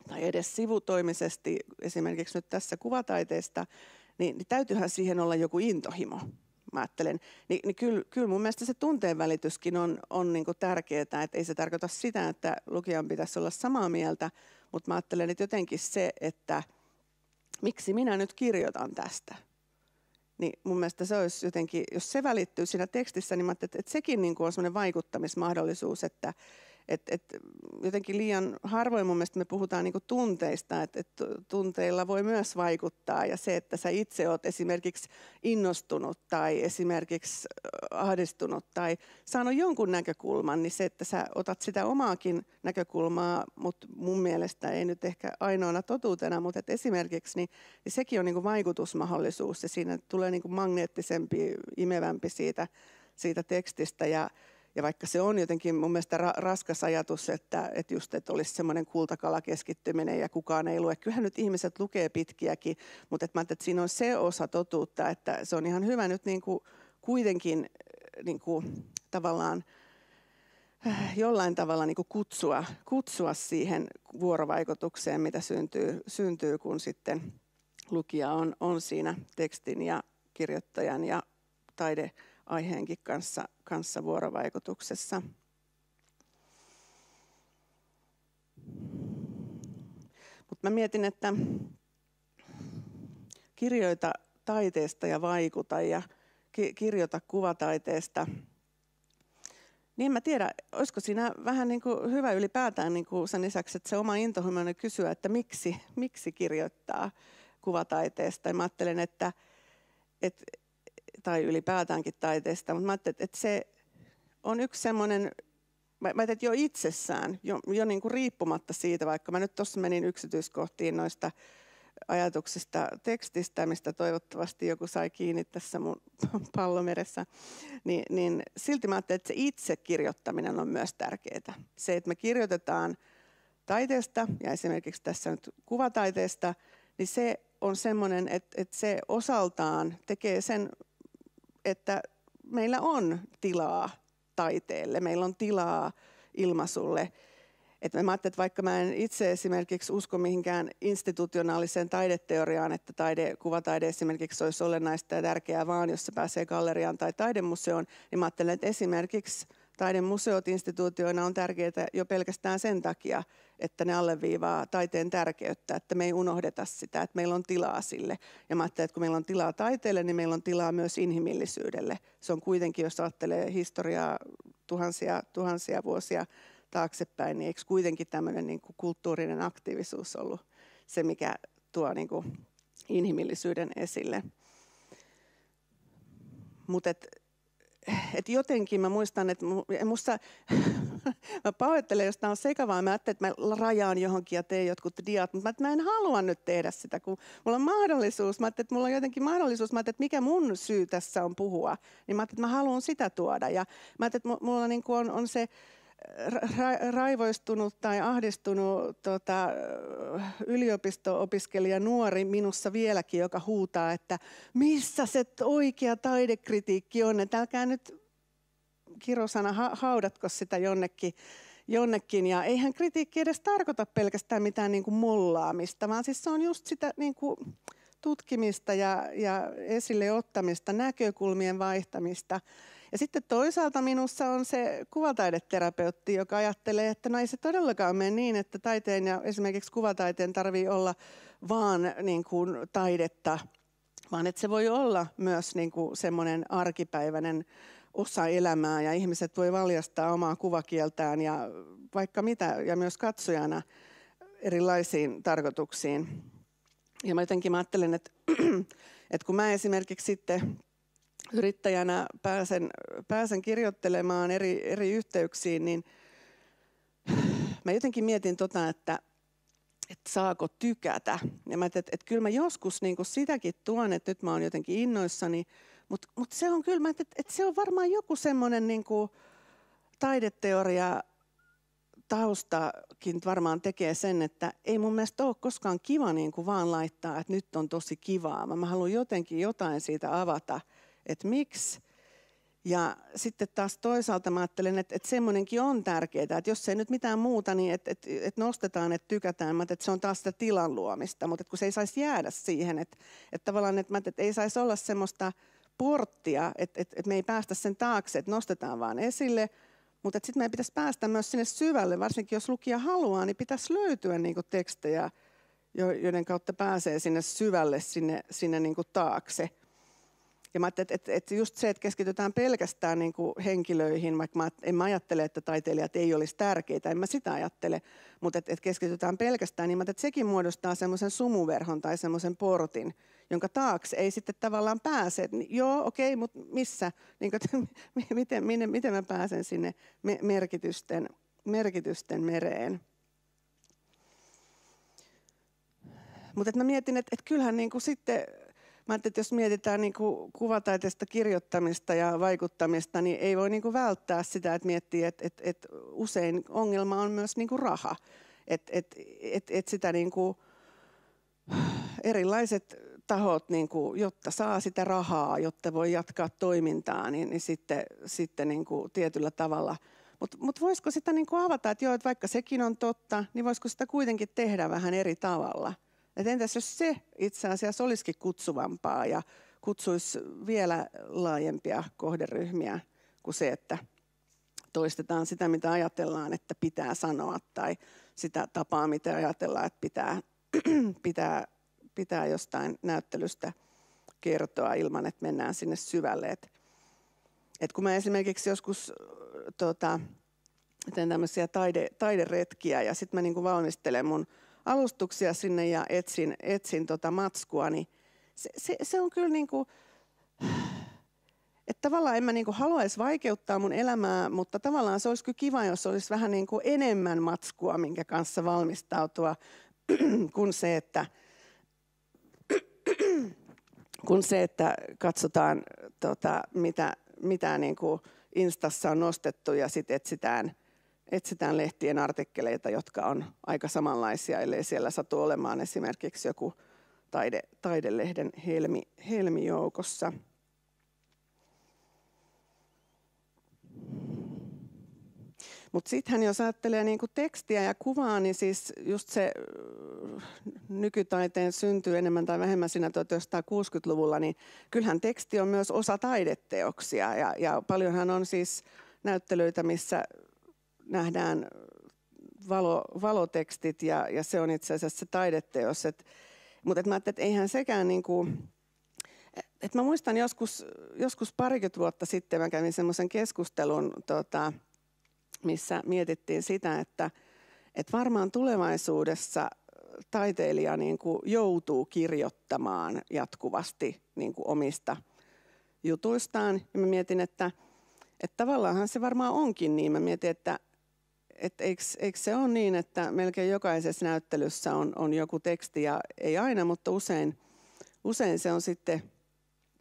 tai edes sivutoimisesti, esimerkiksi nyt tässä kuvataiteesta, niin, niin täytyyhän siihen olla joku intohimo mä ajattelen, niin, niin kyllä, kyllä mun mielestä se tunteen välityskin on, on niin tärkeää, että ei se tarkoita sitä, että lukijan pitäisi olla samaa mieltä, mutta mä ajattelen, että jotenkin se, että miksi minä nyt kirjoitan tästä, niin mun mielestä se olisi jotenkin, jos se välittyy siinä tekstissä, niin mä ajattelen, että sekin niin kuin on sellainen vaikuttamismahdollisuus, että, et, et jotenkin liian harvoin mun mielestä me puhutaan niinku tunteista, että et tunteilla voi myös vaikuttaa. Ja se, että sä itse oot esimerkiksi innostunut tai esimerkiksi ahdistunut tai saanut jonkun näkökulman, niin se, että sä otat sitä omaakin näkökulmaa, mutta mun mielestä ei nyt ehkä ainoana totuutena, mutta et esimerkiksi, niin, niin sekin on niinku vaikutusmahdollisuus. Ja siinä tulee niinku magneettisempi, imevämpi siitä, siitä tekstistä. Ja ja vaikka se on jotenkin mun mielestä ra- raskas ajatus, että, että just että olisi semmoinen kultakala keskittyminen ja kukaan ei lue. Kyllähän nyt ihmiset lukee pitkiäkin, mutta että mä että siinä on se osa totuutta, että se on ihan hyvä nyt niin kuin kuitenkin niin kuin tavallaan äh, jollain tavalla niin kuin kutsua, kutsua siihen vuorovaikutukseen, mitä syntyy, syntyy kun sitten lukija on, on siinä tekstin ja kirjoittajan ja taide aiheenkin kanssa, kanssa vuorovaikutuksessa. Mutta mä mietin, että kirjoita taiteesta ja vaikuta ja ki- kirjoita kuvataiteesta. Niin mä tiedä, olisiko siinä vähän niin kuin hyvä ylipäätään niin kuin sen lisäksi, että se oma intohimoinen kysyä, että miksi, miksi kirjoittaa kuvataiteesta. Ja mä ajattelen, että, että tai ylipäätäänkin taiteesta, mutta mä ajattelin, että se on yksi semmoinen, mä, mä että jo itsessään, jo, jo niin kuin riippumatta siitä, vaikka mä nyt tuossa menin yksityiskohtiin noista ajatuksista tekstistä, mistä toivottavasti joku sai kiinni tässä mun *laughs* pallomeressä, niin, niin silti mä ajattelin, että se itse kirjoittaminen on myös tärkeää. Se, että me kirjoitetaan taiteesta ja esimerkiksi tässä nyt kuvataiteesta, niin se on semmoinen, että, että se osaltaan tekee sen että meillä on tilaa taiteelle, meillä on tilaa ilmaisulle. että mä ajattelin, että vaikka mä en itse esimerkiksi usko mihinkään institutionaaliseen taideteoriaan, että taide, kuvataide esimerkiksi olisi olennaista ja tärkeää vaan, jos se pääsee galleriaan tai taidemuseoon, niin mä ajattelen, että esimerkiksi taidemuseot instituutioina on tärkeitä jo pelkästään sen takia, että ne alleviivaa taiteen tärkeyttä, että me ei unohdeta sitä, että meillä on tilaa sille. Ja mä ajattelen, että kun meillä on tilaa taiteelle, niin meillä on tilaa myös inhimillisyydelle. Se on kuitenkin, jos ajattelee historiaa tuhansia, tuhansia vuosia taaksepäin, niin eikö kuitenkin tämmöinen niin kuin kulttuurinen aktiivisuus ollut se, mikä tuo niin kuin inhimillisyyden esille. Mutta et, jotenkin mä muistan, että musta, *laughs* mä pahoittelen, jos tämä on sekavaa. Mä ajattelin, että mä rajaan johonkin ja teen jotkut diat, mutta mä, mä en halua nyt tehdä sitä, kun mulla on mahdollisuus. Mä että mulla on jotenkin mahdollisuus. Mä ajattelin, että mikä mun syy tässä on puhua. Niin mä ajattelin, että mä haluan sitä tuoda. Ja mä ajattelin, että mulla niin on, on se ra- raivoistunut tai ahdistunut tota, yliopisto-opiskelija nuori minussa vieläkin, joka huutaa, että missä se oikea taidekritiikki on, että älkää nyt kirosana ha- haudatko sitä jonnekin, jonnekin. Ja eihän kritiikki edes tarkoita pelkästään mitään niin kuin mollaamista, vaan siis se on just sitä niin kuin tutkimista ja, ja esille ottamista, näkökulmien vaihtamista – ja sitten toisaalta minussa on se kuvataideterapeutti, joka ajattelee, että no ei se todellakaan mene niin, että taiteen ja esimerkiksi kuvataiteen tarvii olla vaan niin kuin taidetta, vaan että se voi olla myös niin kuin semmoinen arkipäiväinen osa elämää ja ihmiset voi valjastaa omaa kuvakieltään ja vaikka mitä ja myös katsojana erilaisiin tarkoituksiin. Ja mä jotenkin mä ajattelen, että, *clears throat* että kun mä esimerkiksi sitten yrittäjänä pääsen, pääsen kirjoittelemaan eri, eri yhteyksiin, niin mä jotenkin mietin tota, että, että saako tykätä. Ja mä että, että kyllä mä joskus niin kuin sitäkin tuon, että nyt mä oon jotenkin innoissani, mutta, mutta se on kyllä, mä että, että se on varmaan joku semmoinen niin kuin taideteoria taustakin varmaan tekee sen, että ei mun mielestä ole koskaan kiva niin kuin vaan laittaa, että nyt on tosi kivaa. Mä haluan jotenkin jotain siitä avata – että miksi. Ja sitten taas toisaalta mä ajattelen, että, että semmoinenkin on tärkeää, että jos ei nyt mitään muuta, niin että, että, että nostetaan, että tykätään, että se on taas sitä tilan luomista, mutta että kun se ei saisi jäädä siihen, että, että tavallaan että, että ei saisi olla semmoista porttia, että, että, että me ei päästä sen taakse, että nostetaan vaan esille, mutta sitten meidän pitäisi päästä myös sinne syvälle, varsinkin jos lukija haluaa, niin pitäisi löytyä niin kuin tekstejä, joiden kautta pääsee sinne syvälle, sinne, sinne niin kuin taakse. Ja mä että, että, että just se, että keskitytään pelkästään niin kuin henkilöihin, vaikka mä en mä ajattele, että taiteilijat ei olisi tärkeitä, en mä sitä ajattele, mutta että, että keskitytään pelkästään, niin mä että sekin muodostaa semmoisen sumuverhon tai semmoisen portin, jonka taakse ei sitten tavallaan pääse. Et, joo, okei, okay, mutta missä? Niin kuin, *laughs* miten, miten, miten mä pääsen sinne merkitysten, merkitysten mereen? Mutta mä mietin, että, että kyllähän niin kuin sitten Mä ajattelin, että jos mietitään niin kuvataiteesta kirjoittamista ja vaikuttamista, niin ei voi niin kuin välttää sitä, että miettii, että, että, että usein ongelma on myös niin kuin raha. Että että että että sitä niin kuin erilaiset tahot, niin kuin, jotta saa sitä rahaa, jotta voi jatkaa toimintaa, niin, niin sitten, sitten niin kuin tietyllä tavalla. Mutta mut voisiko sitä niin kuin avata, että joo, että vaikka sekin on totta, niin voisiko sitä kuitenkin tehdä vähän eri tavalla? Et entäs jos se itse asiassa olisikin kutsuvampaa ja kutsuisi vielä laajempia kohderyhmiä kuin se, että toistetaan sitä, mitä ajatellaan, että pitää sanoa, tai sitä tapaa, mitä ajatellaan, että pitää, *clears throat* pitää, pitää jostain näyttelystä kertoa ilman, että mennään sinne syvälle. Et, et kun mä esimerkiksi joskus tota, teen tämmöisiä taide, taideretkiä ja sitten mä niinku valmistelen mun alustuksia sinne ja etsin, etsin tota matskua, niin se, se, se on kyllä niin kuin, että tavallaan en mä niin haluaisi vaikeuttaa mun elämää, mutta tavallaan se olisi kyllä kiva, jos olisi vähän niin kuin enemmän matskua, minkä kanssa valmistautua, kuin se, että, kun se, että katsotaan, tota, mitä, mitä niin kuin Instassa on nostettu ja sitten etsitään – etsitään lehtien artikkeleita, jotka on aika samanlaisia, ellei siellä satu olemaan esimerkiksi joku taide, taidelehden helmi, helmijoukossa. Mutta sittenhän jos ajattelee niin kuin tekstiä ja kuvaa, niin siis just se nykytaiteen syntyy enemmän tai vähemmän siinä 1960-luvulla, niin kyllähän teksti on myös osa taideteoksia. Ja, ja paljonhan on siis näyttelyitä, missä nähdään valo, valotekstit ja, ja se on itse asiassa se taideteos. Et, mutta et mä ajattelin, että eihän sekään niin kuin, et mä muistan joskus, joskus parikymmentä vuotta sitten mä kävin semmoisen keskustelun, tota, missä mietittiin sitä, että et varmaan tulevaisuudessa taiteilija niin kuin joutuu kirjoittamaan jatkuvasti niin kuin omista jutuistaan. Ja mä mietin, että, että tavallaanhan se varmaan onkin niin. Mä mietin, että, että eikö, eikö se ole niin, että melkein jokaisessa näyttelyssä on, on joku teksti ja ei aina, mutta usein, usein se on sitten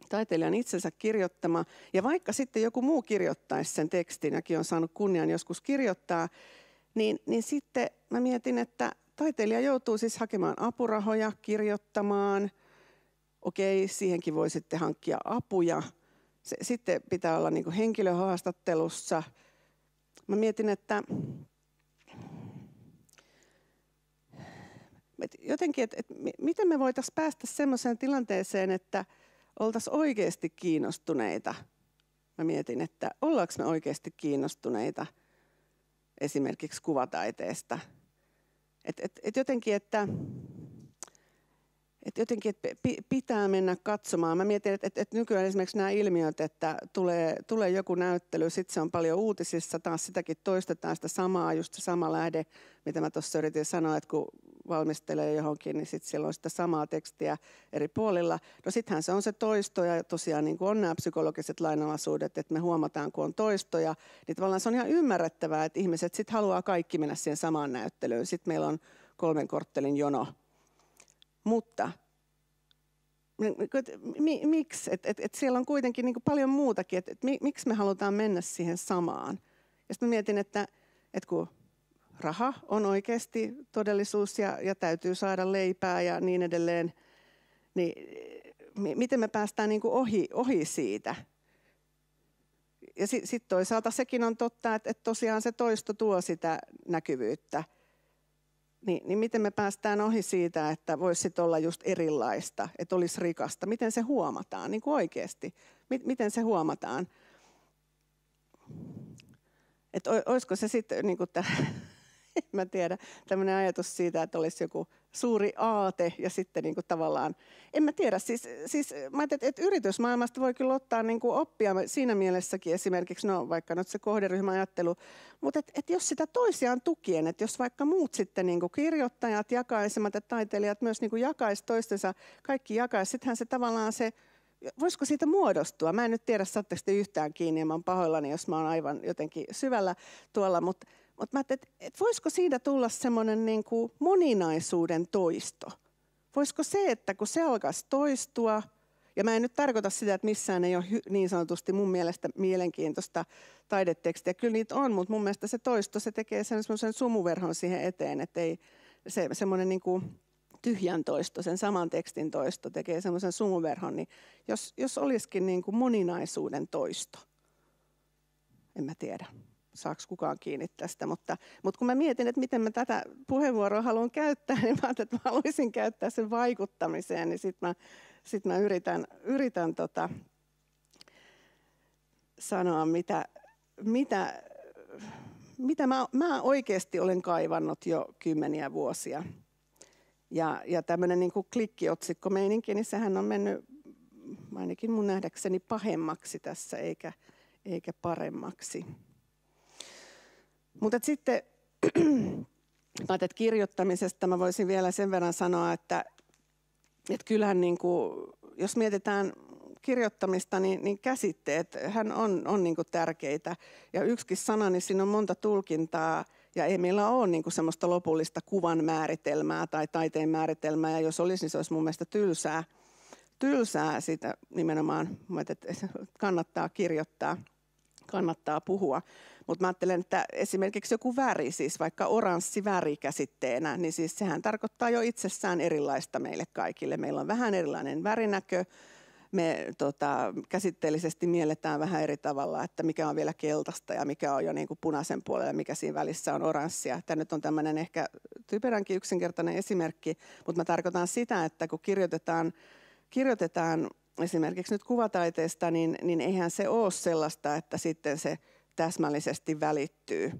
taiteilijan itsensä kirjoittama. Ja vaikka sitten joku muu kirjoittaisi sen tekstin, ja on saanut kunnian joskus kirjoittaa, niin, niin sitten mä mietin, että taiteilija joutuu siis hakemaan apurahoja, kirjoittamaan. Okei, siihenkin voi sitten hankkia apuja. Se, sitten pitää olla niin henkilöhaastattelussa. Mä mietin, että jotenkin, että, että miten me voitaisiin päästä sellaiseen tilanteeseen, että oltaisiin oikeasti kiinnostuneita. Mä mietin, että ollaanko me oikeasti kiinnostuneita esimerkiksi kuvataiteesta. Et, et, et jotenkin, että et jotenkin että pitää mennä katsomaan. Mä mietin, että, että, että nykyään esimerkiksi nämä ilmiöt, että tulee, tulee joku näyttely, sitten se on paljon uutisissa, taas sitäkin toistetaan sitä samaa, just se sama lähde, mitä mä tuossa yritin sanoa, että kun valmistelee johonkin, niin sitten siellä on sitä samaa tekstiä eri puolilla. No sittenhän se on se toisto ja tosiaan niin on nämä psykologiset lainalaisuudet, että me huomataan, kun on toistoja, niin tavallaan se on ihan ymmärrettävää, että ihmiset sitten haluaa kaikki mennä siihen samaan näyttelyyn. Sitten meillä on kolmen korttelin jono. Mutta miksi? Et, et, et siellä on kuitenkin niin paljon muutakin, että et, miksi me halutaan mennä siihen samaan. Ja sitten mietin, että, että kun raha on oikeasti todellisuus ja, ja täytyy saada leipää ja niin edelleen, niin miten me päästään niin ohi, ohi siitä? Ja sitten sit toisaalta sekin on totta, että, että tosiaan se toisto tuo sitä näkyvyyttä. Niin, niin miten me päästään ohi siitä, että voisi olla just erilaista, että olisi rikasta? Miten se huomataan niin kuin oikeasti? Miten se huomataan? Että olisiko se sitten niin kuin *laughs* mä tiedä, tämmöinen ajatus siitä, että olisi joku suuri aate ja sitten niin kuin tavallaan, en mä tiedä, siis, siis mä ajattelin, että yritysmaailmasta voi kyllä ottaa niin kuin oppia siinä mielessäkin esimerkiksi, no vaikka nyt se kohderyhmäajattelu, mutta et, et jos sitä toisiaan tukien, että jos vaikka muut sitten niin kuin kirjoittajat jakaisivat ja taiteilijat myös niin kuin jakaisi toistensa, kaikki jakaisi, sittenhän se tavallaan se, voisiko siitä muodostua? Mä en nyt tiedä, saatteko te yhtään kiinni ja mä oon pahoillani, jos mä oon aivan jotenkin syvällä tuolla, mutta mutta mä että et voisiko siitä tulla semmoinen niin kuin moninaisuuden toisto? Voisiko se, että kun se alkaisi toistua, ja mä en nyt tarkoita sitä, että missään ei ole niin sanotusti mun mielestä mielenkiintoista taidetekstiä. Kyllä niitä on, mutta mun mielestä se toisto, se tekee semmoisen sumuverhon siihen eteen, että ei se semmoinen niin kuin tyhjän toisto, sen saman tekstin toisto tekee semmoisen sumuverhon, niin jos, jos olisikin niin kuin moninaisuuden toisto, en mä tiedä saako kukaan kiinni tästä, mutta, mutta kun mä mietin, että miten mä tätä puheenvuoroa haluan käyttää, *laughs* niin mä että mä haluaisin käyttää sen vaikuttamiseen, niin sitten mä, sit mä yritän, yritän tota, sanoa, mitä, mitä, mitä mä, mä oikeasti olen kaivannut jo kymmeniä vuosia. Ja, ja tämmöinen niin klikkiotsikko meininki, niin sehän on mennyt ainakin mun nähdäkseni pahemmaksi tässä, eikä, eikä paremmaksi. Mutta sitten *clears throat* mä että kirjoittamisesta mä voisin vielä sen verran sanoa, että, että kyllähän niin kuin, jos mietitään kirjoittamista, niin, niin käsitteet hän on, on niin kuin tärkeitä. Ja yksikin sana, niin siinä on monta tulkintaa, ja ei meillä ole niin kuin semmoista lopullista kuvan määritelmää tai taiteen määritelmää, ja jos olisi, niin se olisi mun mielestä tylsää, tylsää sitä nimenomaan, että kannattaa kirjoittaa, kannattaa puhua. Mutta mä ajattelen, että esimerkiksi joku väri, siis vaikka oranssi väri käsitteenä, niin siis sehän tarkoittaa jo itsessään erilaista meille kaikille. Meillä on vähän erilainen värinäkö, me tota, käsitteellisesti mielletään vähän eri tavalla, että mikä on vielä keltaista ja mikä on jo niin kuin punaisen puolella ja mikä siinä välissä on oranssia. Tämä nyt on tämmöinen ehkä typeränkin yksinkertainen esimerkki, mutta mä tarkoitan sitä, että kun kirjoitetaan, kirjoitetaan esimerkiksi nyt kuvataiteesta, niin, niin eihän se ole sellaista, että sitten se täsmällisesti välittyy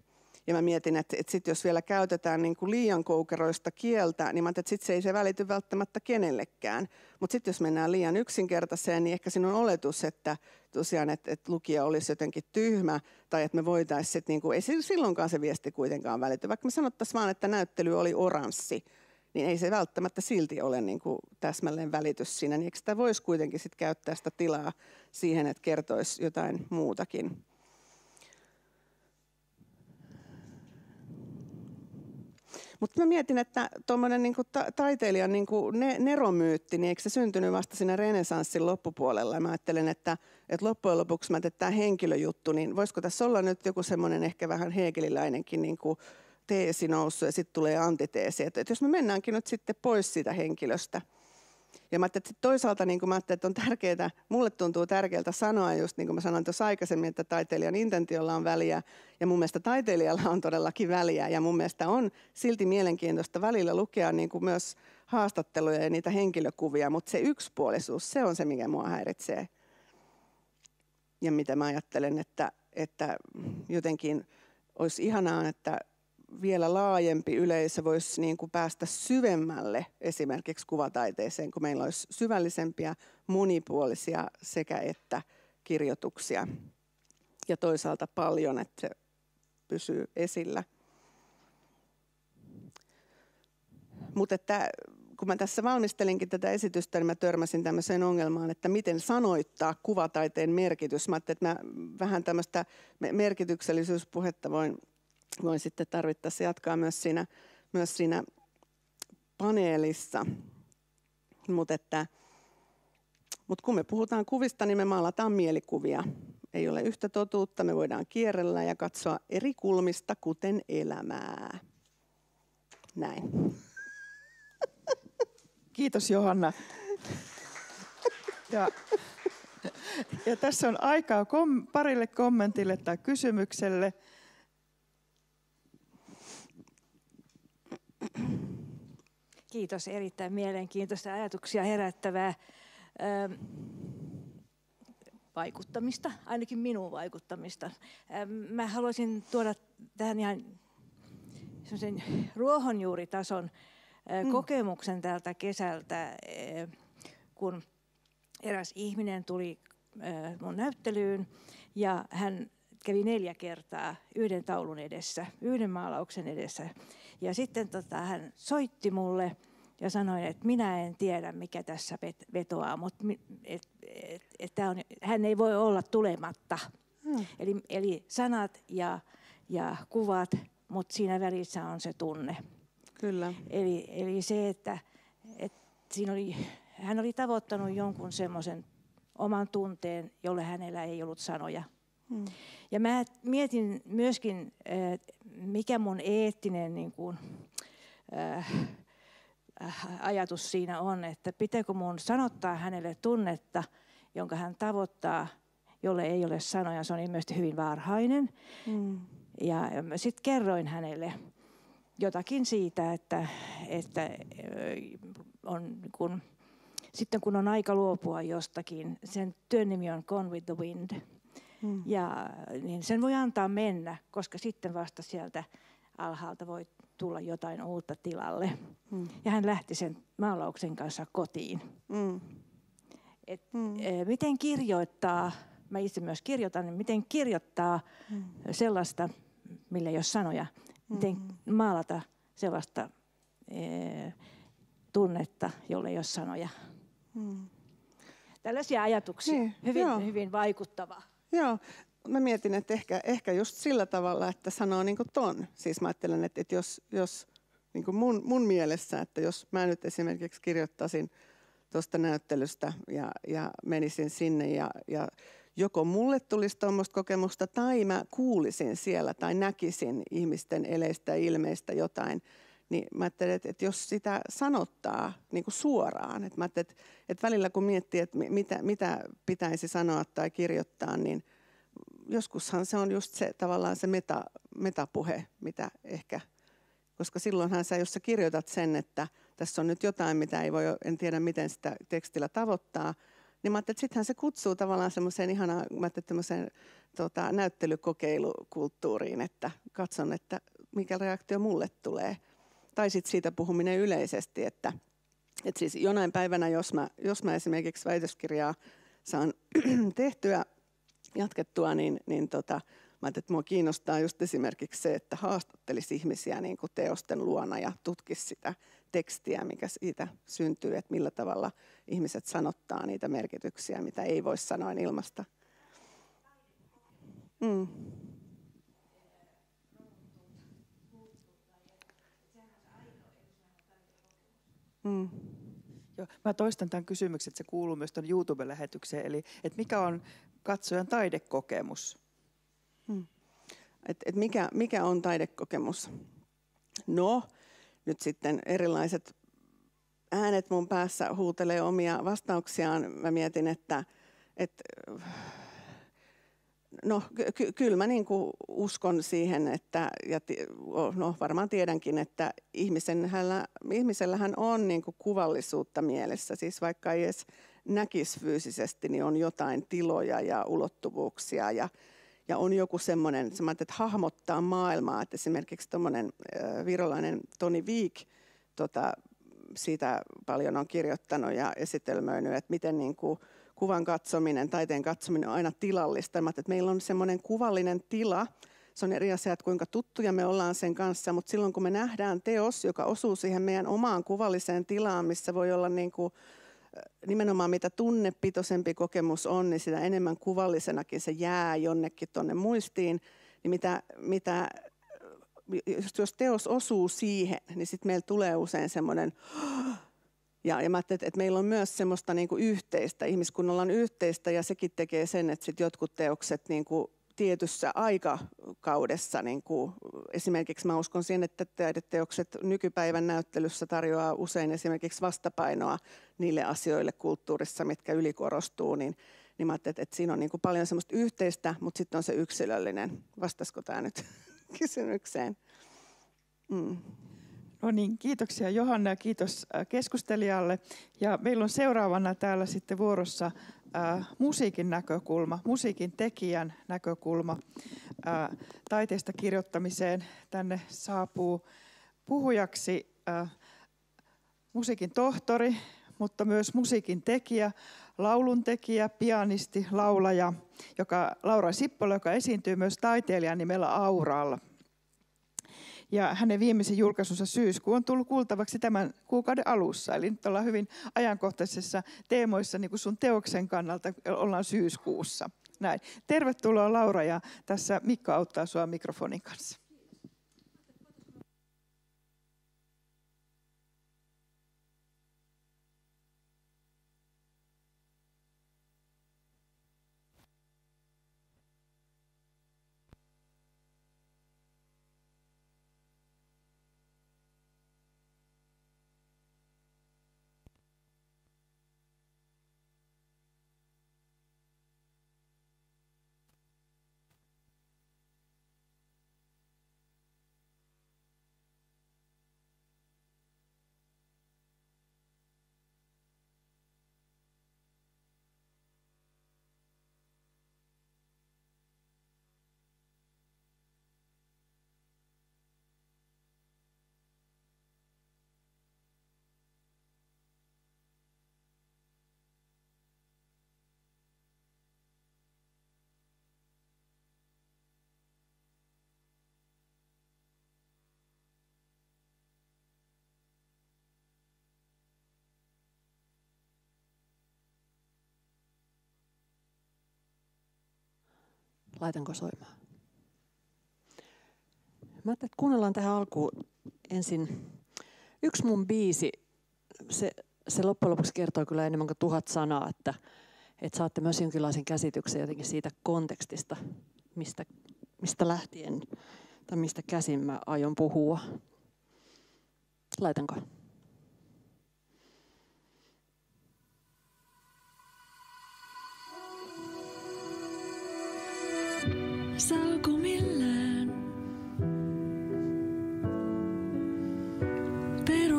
ja mä mietin, että, että sit jos vielä käytetään niin kuin liian koukeroista kieltä, niin mä että sit se ei se välity välttämättä kenellekään. Mutta sitten jos mennään liian yksinkertaiseen, niin ehkä siinä on oletus, että tosiaan, että, että lukija olisi jotenkin tyhmä, tai että me voitaisiin sitten, niin kuin, ei silloinkaan se viesti kuitenkaan välity. Vaikka me sanottaisiin vaan, että näyttely oli oranssi, niin ei se välttämättä silti ole niin kuin täsmälleen välitys siinä. Niin eikö sitä voisi kuitenkin sit käyttää sitä tilaa siihen, että kertoisi jotain muutakin? Mutta mä mietin, että tuommoinen niinku ta- taiteilijan niinku ne- neromyytti, niin eikö se syntynyt vasta siinä renesanssin loppupuolella? Mä ajattelen, että, että loppujen lopuksi mä tämä henkilöjuttu, niin voisiko tässä olla nyt joku semmoinen ehkä vähän hegeliläinenkin niinku teesi noussut ja sitten tulee antiteesi. Että, että jos me mennäänkin nyt sitten pois siitä henkilöstä – ja mä että toisaalta niin mä että on tärkeää, mulle tuntuu tärkeältä sanoa just niin kuin mä sanoin tuossa aikaisemmin, että taiteilijan intentiolla on väliä ja mun mielestä taiteilijalla on todellakin väliä ja mun mielestä on silti mielenkiintoista välillä lukea niin kuin myös haastatteluja ja niitä henkilökuvia, mutta se yksipuolisuus, se on se, mikä mua häiritsee. Ja mitä mä ajattelen, että, että jotenkin olisi ihanaa, että vielä laajempi yleisö voisi niin kuin päästä syvemmälle esimerkiksi kuvataiteeseen, kun meillä olisi syvällisempiä, monipuolisia sekä että kirjoituksia. Ja toisaalta paljon, että se pysyy esillä. Mutta että kun mä tässä valmistelinkin tätä esitystä, niin mä törmäsin tämmöiseen ongelmaan, että miten sanoittaa kuvataiteen merkitys. Mä että mä vähän tämmöistä merkityksellisyyspuhetta voin voin sitten tarvittaessa jatkaa myös siinä, myös siinä paneelissa. Mutta että, mut kun me puhutaan kuvista, niin me maalataan mielikuvia. Ei ole yhtä totuutta, me voidaan kierrellä ja katsoa eri kulmista, kuten elämää. Näin. Kiitos Johanna. Ja, ja tässä on aikaa kom, parille kommentille tai kysymykselle. Kiitos, erittäin mielenkiintoista ajatuksia herättävää ähm, vaikuttamista, ainakin minun vaikuttamista. Ähm, mä haluaisin tuoda tähän ihan ruohonjuuritason äh, mm. kokemuksen tältä kesältä, äh, kun eräs ihminen tuli äh, mun näyttelyyn ja hän kävi neljä kertaa yhden taulun edessä, yhden maalauksen edessä. Ja sitten tota, hän soitti mulle ja sanoi, että minä en tiedä, mikä tässä vetoaa, mutta et, et, et on, hän ei voi olla tulematta. Hmm. Eli, eli sanat ja, ja kuvat, mutta siinä välissä on se tunne. Kyllä. Eli, eli se, että, että siinä oli, hän oli tavoittanut jonkun semmoisen oman tunteen, jolle hänellä ei ollut sanoja. Hmm. Ja mä mietin myöskin, mikä mun eettinen niin kuin, äh, ajatus siinä on, että pitääkö mun sanottaa hänelle tunnetta, jonka hän tavoittaa, jolle ei ole sanoja. Se on ilmeisesti hyvin varhainen. Hmm. Ja sitten kerroin hänelle jotakin siitä, että, että on kun, sitten kun on aika luopua jostakin, sen työn nimi on Gone with the Wind – Mm. Ja niin sen voi antaa mennä, koska sitten vasta sieltä alhaalta voi tulla jotain uutta tilalle. Mm. Ja hän lähti sen maalauksen kanssa kotiin. Mm. Et, mm. E, miten kirjoittaa, mä itse myös kirjoitan, niin miten kirjoittaa mm. sellaista, millä ei ole sanoja, miten mm. maalata sellaista e, tunnetta, jolle ei ole sanoja. Mm. Tällaisia ajatuksia, niin, hyvin, hyvin vaikuttavaa. Joo, mä mietin, että ehkä, ehkä just sillä tavalla, että sanoo niin kuin ton. Siis mä ajattelen, että, että jos, jos niin kuin mun, mun mielessä, että jos mä nyt esimerkiksi kirjoittaisin tuosta näyttelystä ja, ja menisin sinne ja, ja joko mulle tulisi tuommoista kokemusta tai mä kuulisin siellä tai näkisin ihmisten eleistä ja ilmeistä jotain, niin mä ajattelin, että, että jos sitä sanottaa niin kuin suoraan, että, mä että, että välillä kun miettii, että mitä, mitä pitäisi sanoa tai kirjoittaa, niin joskushan se on just se tavallaan se meta, metapuhe, mitä ehkä, koska silloinhan sä, jos sä kirjoitat sen, että tässä on nyt jotain, mitä ei voi, en tiedä miten sitä tekstillä tavoittaa, niin mä ajattelin, että sittenhän se kutsuu tavallaan semmoiseen ihanaan, mä ajattelin, tota, näyttelykokeilukulttuuriin, että katson, että mikä reaktio mulle tulee. Tai sitten siitä puhuminen yleisesti, että, että siis jonain päivänä, jos mä, jos mä esimerkiksi väitöskirjaa saan *clears throat* tehtyä, jatkettua, niin, niin tota, mä että mua kiinnostaa just esimerkiksi se, että haastattelisi ihmisiä niin kuin teosten luona ja tutkisi sitä tekstiä, mikä siitä syntyy, että millä tavalla ihmiset sanottaa niitä merkityksiä, mitä ei voi sanoa ilmasta. Mm. Mm. Joo, mä toistan tämän kysymyksen, että se kuuluu myös tuon YouTube-lähetykseen. Eli että mikä on katsojan taidekokemus? Hmm. Et, et mikä, mikä on taidekokemus? No, nyt sitten erilaiset äänet mun päässä huutelee omia vastauksiaan. Mä mietin, että, että no ky- kyllä mä niin kuin uskon siihen, että, ja no varmaan tiedänkin, että ihmisenhällä, ihmisellähän on niin kuin kuvallisuutta mielessä, siis vaikka ei edes näkisi fyysisesti, niin on jotain tiloja ja ulottuvuuksia ja, ja on joku semmoinen, että hahmottaa maailmaa, että esimerkiksi tuommoinen virolainen Toni Viik, tota, siitä paljon on kirjoittanut ja esitelmöinyt, että miten niin kuin, kuvan katsominen, taiteen katsominen on aina tilallista. Mä että meillä on semmoinen kuvallinen tila, se on eri asia, että kuinka tuttuja me ollaan sen kanssa, mutta silloin kun me nähdään teos, joka osuu siihen meidän omaan kuvalliseen tilaan, missä voi olla niin kuin, nimenomaan mitä tunnepitoisempi kokemus on, niin sitä enemmän kuvallisenakin se jää jonnekin tuonne muistiin. Niin mitä, mitä, jos teos osuu siihen, niin sitten meillä tulee usein semmoinen ja, ja mä ajattelin, että meillä on myös semmoista niin kuin yhteistä, ihmiskunnalla on yhteistä ja sekin tekee sen, että sit jotkut teokset niin kuin tietyssä aikakaudessa, niin kuin esimerkiksi mä uskon siihen, että taideteokset nykypäivän näyttelyssä tarjoaa usein esimerkiksi vastapainoa niille asioille kulttuurissa, mitkä ylikorostuu, niin, niin mä ajattelin, että siinä on niin kuin paljon semmoista yhteistä, mutta sitten on se yksilöllinen. Vastasko tämä nyt *laughs* kysymykseen? Mm. No niin, kiitoksia Johanna ja kiitos äh, keskustelijalle. Ja meillä on seuraavana täällä sitten vuorossa äh, musiikin näkökulma, musiikin tekijän näkökulma. Äh, taiteesta kirjoittamiseen tänne saapuu puhujaksi äh, musiikin tohtori, mutta myös musiikin tekijä, laulun tekijä, pianisti, laulaja, joka, Laura Sippola, joka esiintyy myös taiteilijan nimellä Auralla. Ja hänen viimeisen julkaisunsa syyskuu on tullut kuultavaksi tämän kuukauden alussa. Eli nyt ollaan hyvin ajankohtaisessa teemoissa niin kuin sun teoksen kannalta ollaan syyskuussa. Näin. Tervetuloa Laura ja tässä Mikko auttaa sinua mikrofonin kanssa. Laitanko soimaan? Mä ajattelin, että kuunnellaan tähän alkuun ensin yksi mun biisi. Se, se loppujen lopuksi kertoo kyllä enemmän kuin tuhat sanaa, että, että saatte myös jonkinlaisen käsityksen jotenkin siitä kontekstista, mistä, mistä lähtien tai mistä käsin mä aion puhua. Laitanko?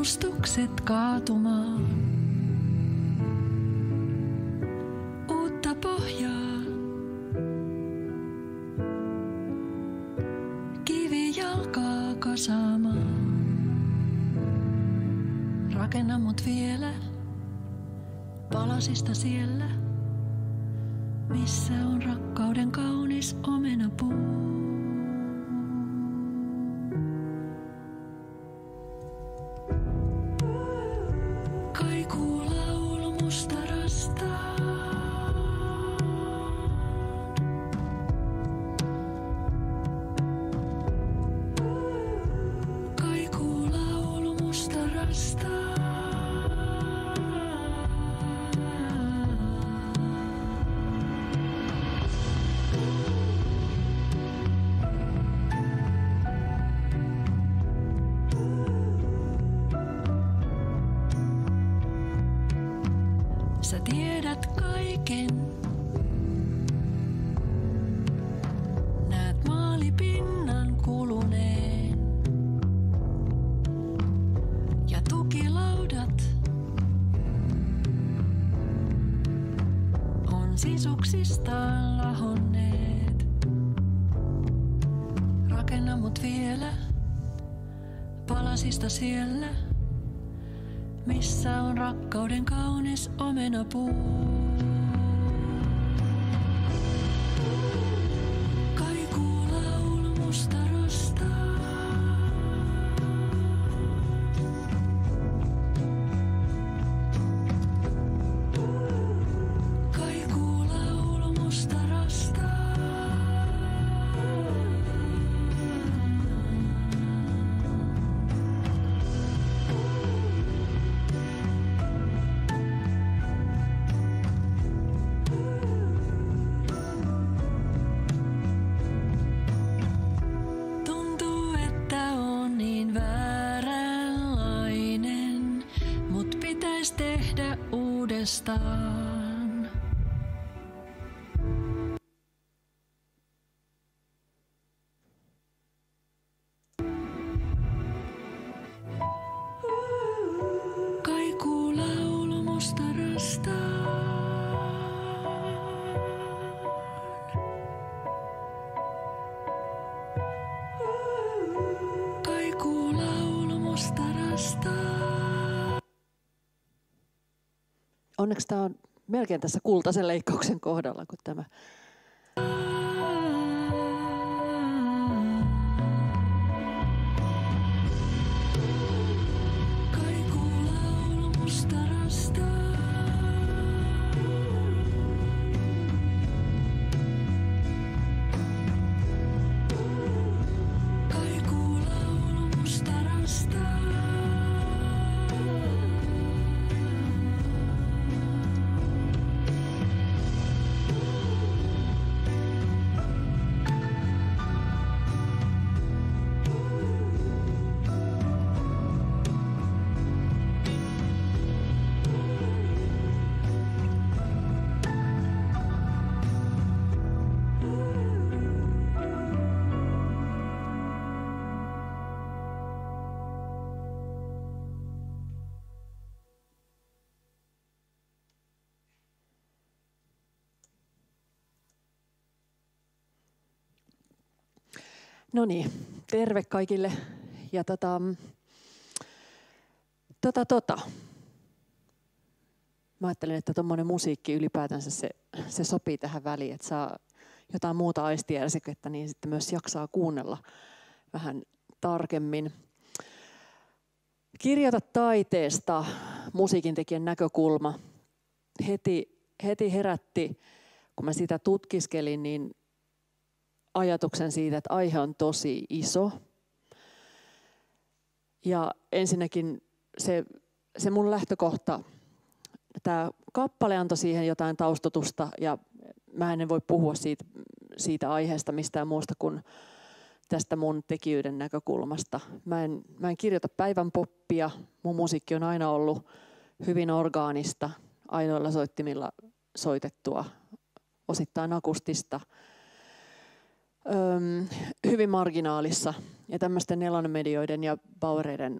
Perustukset kaatumaan? Uutta pohjaa. Kivi jalkaa kasaamaan. Rakenna mut vielä palasista siellä missä on rakkauden kaunis omenapuu. Onneksi tämä on melkein tässä kultaisen leikkauksen kohdalla, kun tämä No niin, terve kaikille. Ja tota, tota, tota. Mä ajattelin, että tuommoinen musiikki ylipäätänsä se, se sopii tähän väliin, että saa jotain muuta aistijärsikettä, niin sitten myös jaksaa kuunnella vähän tarkemmin. Kirjoita taiteesta musiikin tekijän näkökulma. Heti, heti herätti, kun mä sitä tutkiskelin, niin ajatuksen siitä, että aihe on tosi iso. Ja ensinnäkin se, se mun lähtökohta, tämä kappale antoi siihen jotain taustotusta ja mä en voi puhua siitä, siitä aiheesta mistään muusta kuin tästä mun tekijyyden näkökulmasta. Mä en, mä en kirjoita päivän poppia. Mun musiikki on aina ollut hyvin orgaanista, ainoilla soittimilla soitettua, osittain akustista, hyvin marginaalissa. Ja tämmöisten nelonmedioiden ja baureiden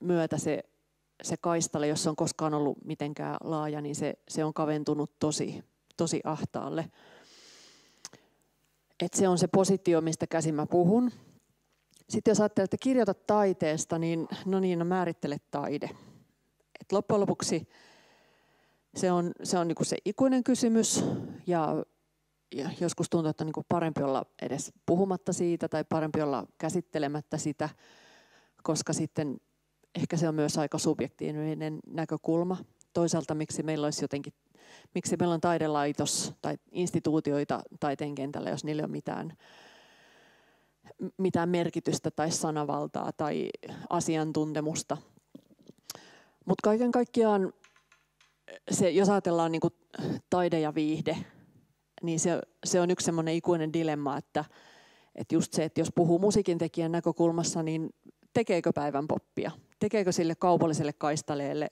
myötä se, se kaistale, jos se on koskaan ollut mitenkään laaja, niin se, se on kaventunut tosi, tosi ahtaalle. Et se on se positio, mistä käsin mä puhun. Sitten jos ajattelee, että kirjoita taiteesta, niin no niin, no määrittele taide. Et loppujen lopuksi se on, se on niinku se ikuinen kysymys ja, ja joskus tuntuu, että on niinku parempi olla edes puhumatta siitä tai parempi olla käsittelemättä sitä, koska sitten ehkä se on myös aika subjektiivinen näkökulma. Toisaalta miksi meillä olisi jotenkin, miksi meillä on taidelaitos tai instituutioita taiteen kentällä, jos niillä ei ole mitään, mitään merkitystä tai sanavaltaa tai asiantuntemusta. Mutta kaiken kaikkiaan, se, jos ajatellaan niin taide ja viihde, niin se, se on yksi semmoinen ikuinen dilemma, että, että just se, että jos puhuu musiikin tekijän näkökulmassa, niin tekeekö päivän poppia? Tekeekö sille kaupalliselle kaistaleelle?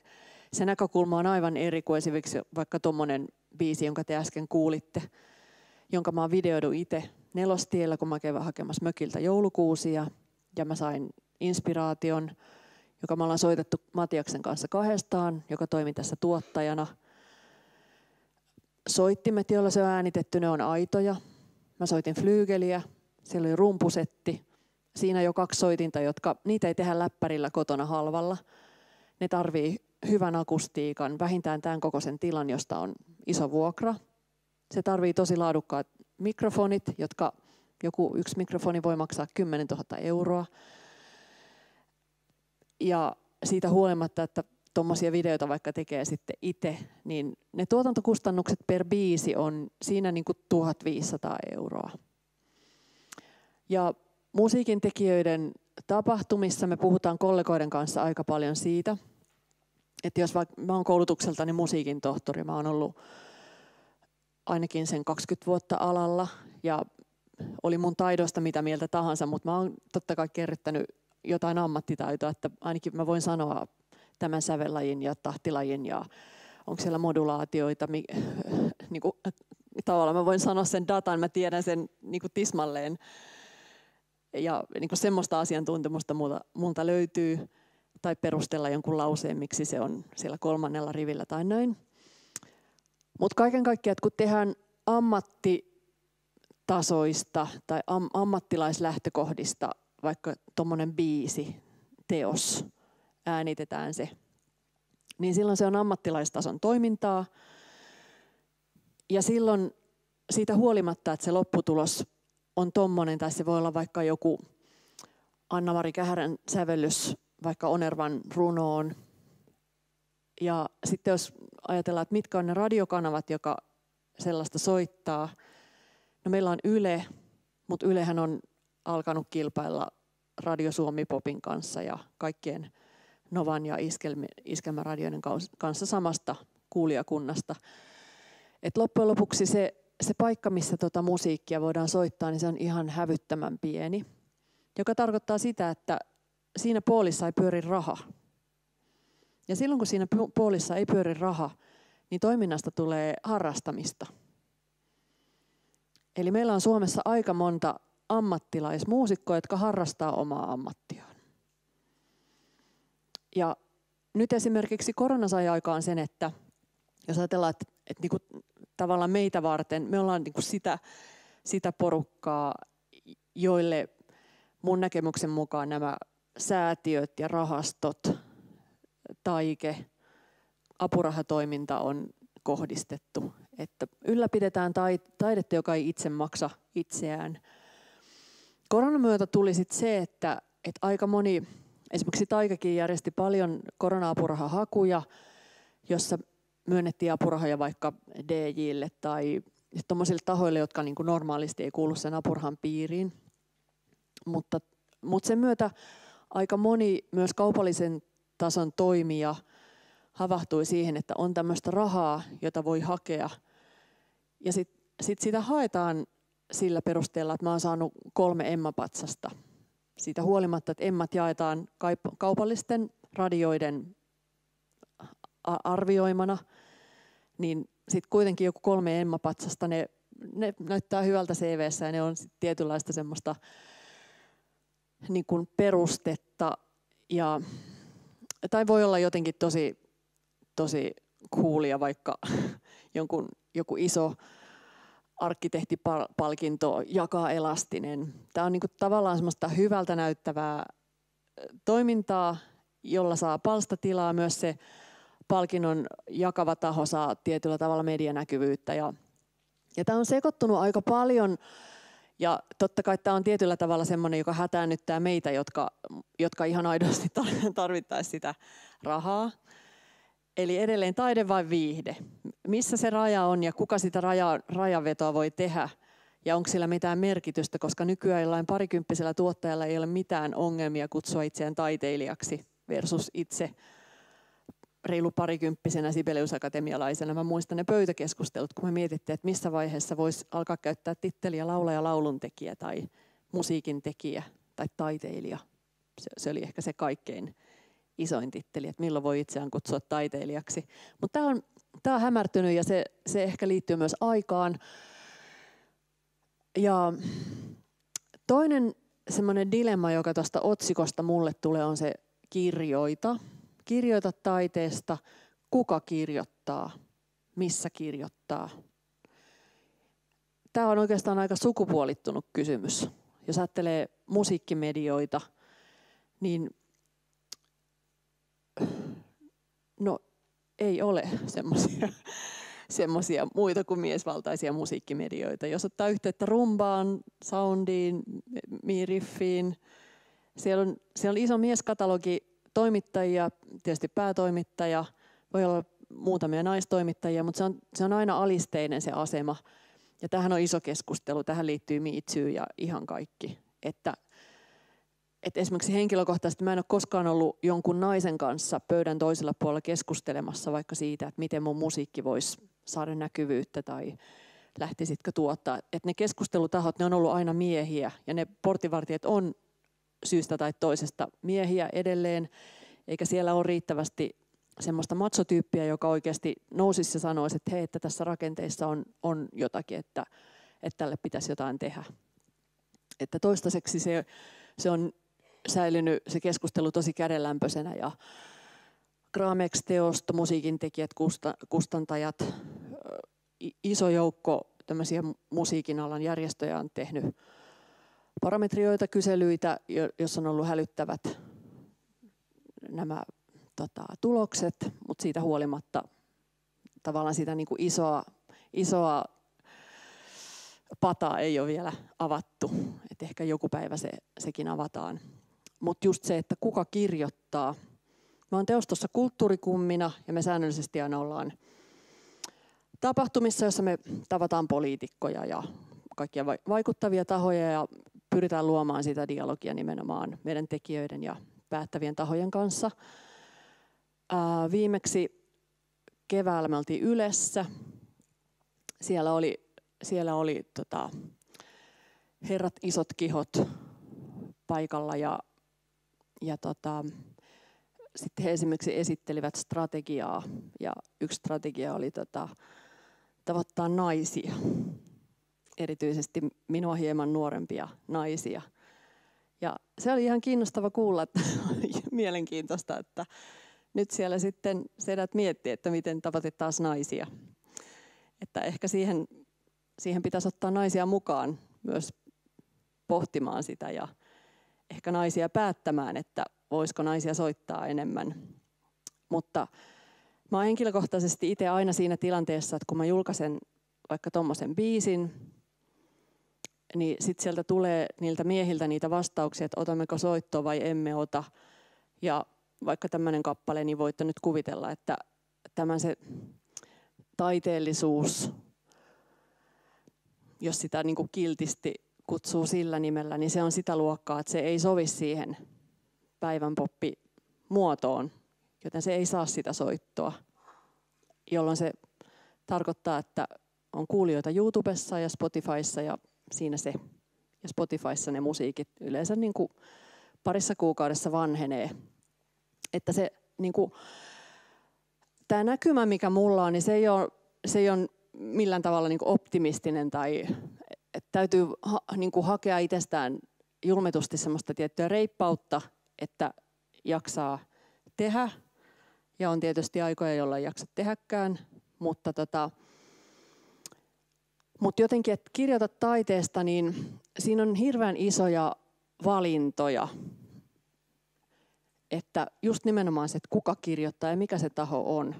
Se näkökulma on aivan eri kuin esimerkiksi vaikka tuommoinen biisi, jonka te äsken kuulitte, jonka mä oon videoidu itse nelostiellä, kun mä kävin hakemassa mökiltä joulukuusia. Ja mä sain inspiraation, joka me ollaan soitettu Matiaksen kanssa kahdestaan, joka toimi tässä tuottajana. Soittimet, joilla se on äänitetty, ne on aitoja. Mä soitin flyygeliä, siellä oli rumpusetti, siinä jo kaksi soitinta, jotka niitä ei tehdä läppärillä kotona halvalla. Ne tarvii hyvän akustiikan, vähintään tämän kokoisen tilan, josta on iso vuokra. Se tarvii tosi laadukkaat mikrofonit, jotka joku yksi mikrofoni voi maksaa 10 000 euroa. Ja siitä huolimatta, että tuommoisia videoita vaikka tekee sitten itse, niin ne tuotantokustannukset per biisi on siinä niin kuin 1500 euroa. Ja musiikin tekijöiden tapahtumissa me puhutaan kollegoiden kanssa aika paljon siitä, että jos vaikka mä oon koulutukseltani musiikin tohtori, mä oon ollut ainakin sen 20 vuotta alalla ja oli mun taidosta mitä mieltä tahansa, mutta mä oon totta kai kerryttänyt jotain ammattitaitoa, että ainakin mä voin sanoa tämän sävellajin ja tahtilajin ja onko siellä modulaatioita, mi, *laughs* niin kuin, tavallaan mä voin sanoa sen datan, mä tiedän sen niin kuin tismalleen ja niin kuin semmoista asiantuntemusta multa, multa löytyy tai perustella jonkun lauseen, miksi se on siellä kolmannella rivillä tai näin. Mutta kaiken kaikkiaan, kun tehdään ammattitasoista tai am- ammattilaislähtökohdista vaikka tuommoinen biisi, teos, äänitetään se, niin silloin se on ammattilaistason toimintaa. Ja silloin siitä huolimatta, että se lopputulos on tommonen, tai se voi olla vaikka joku Anna-Mari Kähärän sävellys vaikka Onervan runoon. Ja sitten jos ajatellaan, että mitkä on ne radiokanavat, joka sellaista soittaa. No meillä on Yle, mutta Ylehän on alkanut kilpailla Radio Suomi Popin kanssa ja kaikkien Novan ja Iskelmäradioiden kanssa samasta kuulijakunnasta. Et loppujen lopuksi se se paikka, missä tota musiikkia voidaan soittaa, niin se on ihan hävyttömän pieni. Joka tarkoittaa sitä, että siinä puolissa ei pyöri raha. Ja silloin kun siinä puolissa ei pyöri raha, niin toiminnasta tulee harrastamista. Eli meillä on Suomessa aika monta ammattilaismuusikkoa, jotka harrastaa omaa ammattiaan. Ja nyt esimerkiksi korona sai aikaan sen, että jos ajatellaan, että, että niin kuin tavallaan meitä varten, me ollaan niin kuin sitä, sitä porukkaa, joille mun näkemyksen mukaan nämä säätiöt ja rahastot, taike, apurahatoiminta on kohdistettu. Että ylläpidetään taidetta, joka ei itse maksa itseään. Koronan myötä tuli sitten se, että, että aika moni, esimerkiksi Taikakin järjesti paljon korona-apurahahakuja, jossa myönnettiin apurahoja vaikka DJille tai tuommoisille tahoille, jotka niin kuin normaalisti ei kuulu sen apurahan piiriin. Mutta, mutta sen myötä aika moni myös kaupallisen tason toimija havahtui siihen, että on tämmöistä rahaa, jota voi hakea. Ja sitten sit sitä haetaan sillä perusteella, että mä oon saanut kolme Emma-patsasta. Siitä huolimatta, että Emmat jaetaan kaupallisten radioiden arvioimana, niin sitten kuitenkin joku kolme Emma-patsasta, ne, ne näyttää hyvältä CVssä ja ne on tietynlaista semmoista niin kuin perustetta. Ja, tai voi olla jotenkin tosi, tosi coolia, vaikka *laughs* jonkun, joku iso arkkitehtipalkinto jakaa elastinen. Tämä on niin kuin tavallaan semmoista hyvältä näyttävää toimintaa, jolla saa palstatilaa. Myös se palkinnon jakava taho saa tietyllä tavalla medianäkyvyyttä. Ja, ja tämä on sekoittunut aika paljon ja totta kai tämä on tietyllä tavalla semmoinen, joka hätäännyttää meitä, jotka, jotka ihan aidosti tarvittaisiin sitä rahaa. Eli edelleen taide vai viihde? Missä se raja on ja kuka sitä raja, rajavetoa voi tehdä? Ja onko sillä mitään merkitystä, koska nykyään jollain parikymppisellä tuottajalla ei ole mitään ongelmia kutsua itseään taiteilijaksi versus itse reilu parikymppisenä Sibeliusakatemialaisena. Mä muistan ne pöytäkeskustelut, kun me mietittiin, että missä vaiheessa voisi alkaa käyttää titteliä laulaja, lauluntekijä tai musiikin tekijä tai taiteilija. Se, se oli ehkä se kaikkein isoin titteli, että milloin voi itseään kutsua taiteilijaksi. Mutta tämä on, on hämärtynyt ja se, se ehkä liittyy myös aikaan. Ja toinen semmoinen dilemma, joka tuosta otsikosta mulle tulee, on se kirjoita. Kirjoita taiteesta, kuka kirjoittaa, missä kirjoittaa. Tämä on oikeastaan aika sukupuolittunut kysymys. Jos ajattelee musiikkimedioita, niin no ei ole semmoisia semmoisia muita kuin miesvaltaisia musiikkimedioita. Jos ottaa yhteyttä rumbaan, soundiin, miiriffiin, siellä on, siellä on iso mieskatalogi toimittajia, tietysti päätoimittaja, voi olla muutamia naistoimittajia, mutta se on, se on aina alisteinen se asema. Ja tähän on iso keskustelu, tähän liittyy Too ja ihan kaikki. Että, että esimerkiksi henkilökohtaisesti mä en ole koskaan ollut jonkun naisen kanssa pöydän toisella puolella keskustelemassa vaikka siitä, että miten mun musiikki voisi saada näkyvyyttä tai lähtisitkö tuottaa. Että ne keskustelutahot, ne on ollut aina miehiä ja ne porttivartijat on syystä tai toisesta miehiä edelleen, eikä siellä ole riittävästi semmoista matsotyyppiä, joka oikeasti nousisi ja sanoisi, että hei, että tässä rakenteessa on, on jotakin, että, että tälle pitäisi jotain tehdä. Että toistaiseksi se, se on säilynyt se keskustelu tosi kädenlämpöisenä ja Gramex-teosto, musiikin tekijät, kustantajat, iso joukko tämmöisiä musiikin alan järjestöjä on tehnyt parametrioita, kyselyitä, joissa on ollut hälyttävät nämä tota, tulokset, mutta siitä huolimatta tavallaan sitä niin kuin isoa, isoa pataa ei ole vielä avattu. Et ehkä joku päivä se, sekin avataan. Mutta just se, että kuka kirjoittaa. Mä oon teostossa kulttuurikummina ja me säännöllisesti aina ollaan tapahtumissa, jossa me tavataan poliitikkoja ja kaikkia vaikuttavia tahoja ja pyritään luomaan sitä dialogia nimenomaan meidän tekijöiden ja päättävien tahojen kanssa. Viimeksi keväällä me oltiin Ylessä. Siellä oli, siellä oli tota, herrat isot kihot paikalla ja, ja tota, sitten he esimerkiksi esittelivät strategiaa ja yksi strategia oli tota, tavoittaa naisia erityisesti minua hieman nuorempia naisia. Ja se oli ihan kiinnostava kuulla, että *laughs* mielenkiintoista, että nyt siellä sitten sedät mietti, että miten taas naisia. Että ehkä siihen, siihen pitäisi ottaa naisia mukaan myös pohtimaan sitä ja ehkä naisia päättämään, että voisiko naisia soittaa enemmän. Mutta mä oon henkilökohtaisesti itse aina siinä tilanteessa, että kun mä julkaisen vaikka tuommoisen biisin, niin sitten sieltä tulee niiltä miehiltä niitä vastauksia, että otammeko soittoa vai emme ota. Ja vaikka tämmöinen kappale, niin voitte nyt kuvitella, että tämän se taiteellisuus, jos sitä niin kiltisti kutsuu sillä nimellä, niin se on sitä luokkaa, että se ei sovi siihen päivän poppi muotoon, joten se ei saa sitä soittoa, jolloin se tarkoittaa, että on kuulijoita YouTubessa ja Spotifyssa ja siinä se. Ja Spotifyssa ne musiikit yleensä niin kuin parissa kuukaudessa vanhenee. Että se niin kuin, tämä näkymä, mikä mulla on, niin se ei ole, se ei ole millään tavalla niin optimistinen tai täytyy ha, niin kuin hakea itsestään julmetusti semmoista tiettyä reippautta, että jaksaa tehdä. Ja on tietysti aikoja, jolla ei jaksa tehdäkään, mutta tota, mutta jotenkin, että kirjoita taiteesta, niin siinä on hirveän isoja valintoja. Että just nimenomaan se, että kuka kirjoittaa ja mikä se taho on.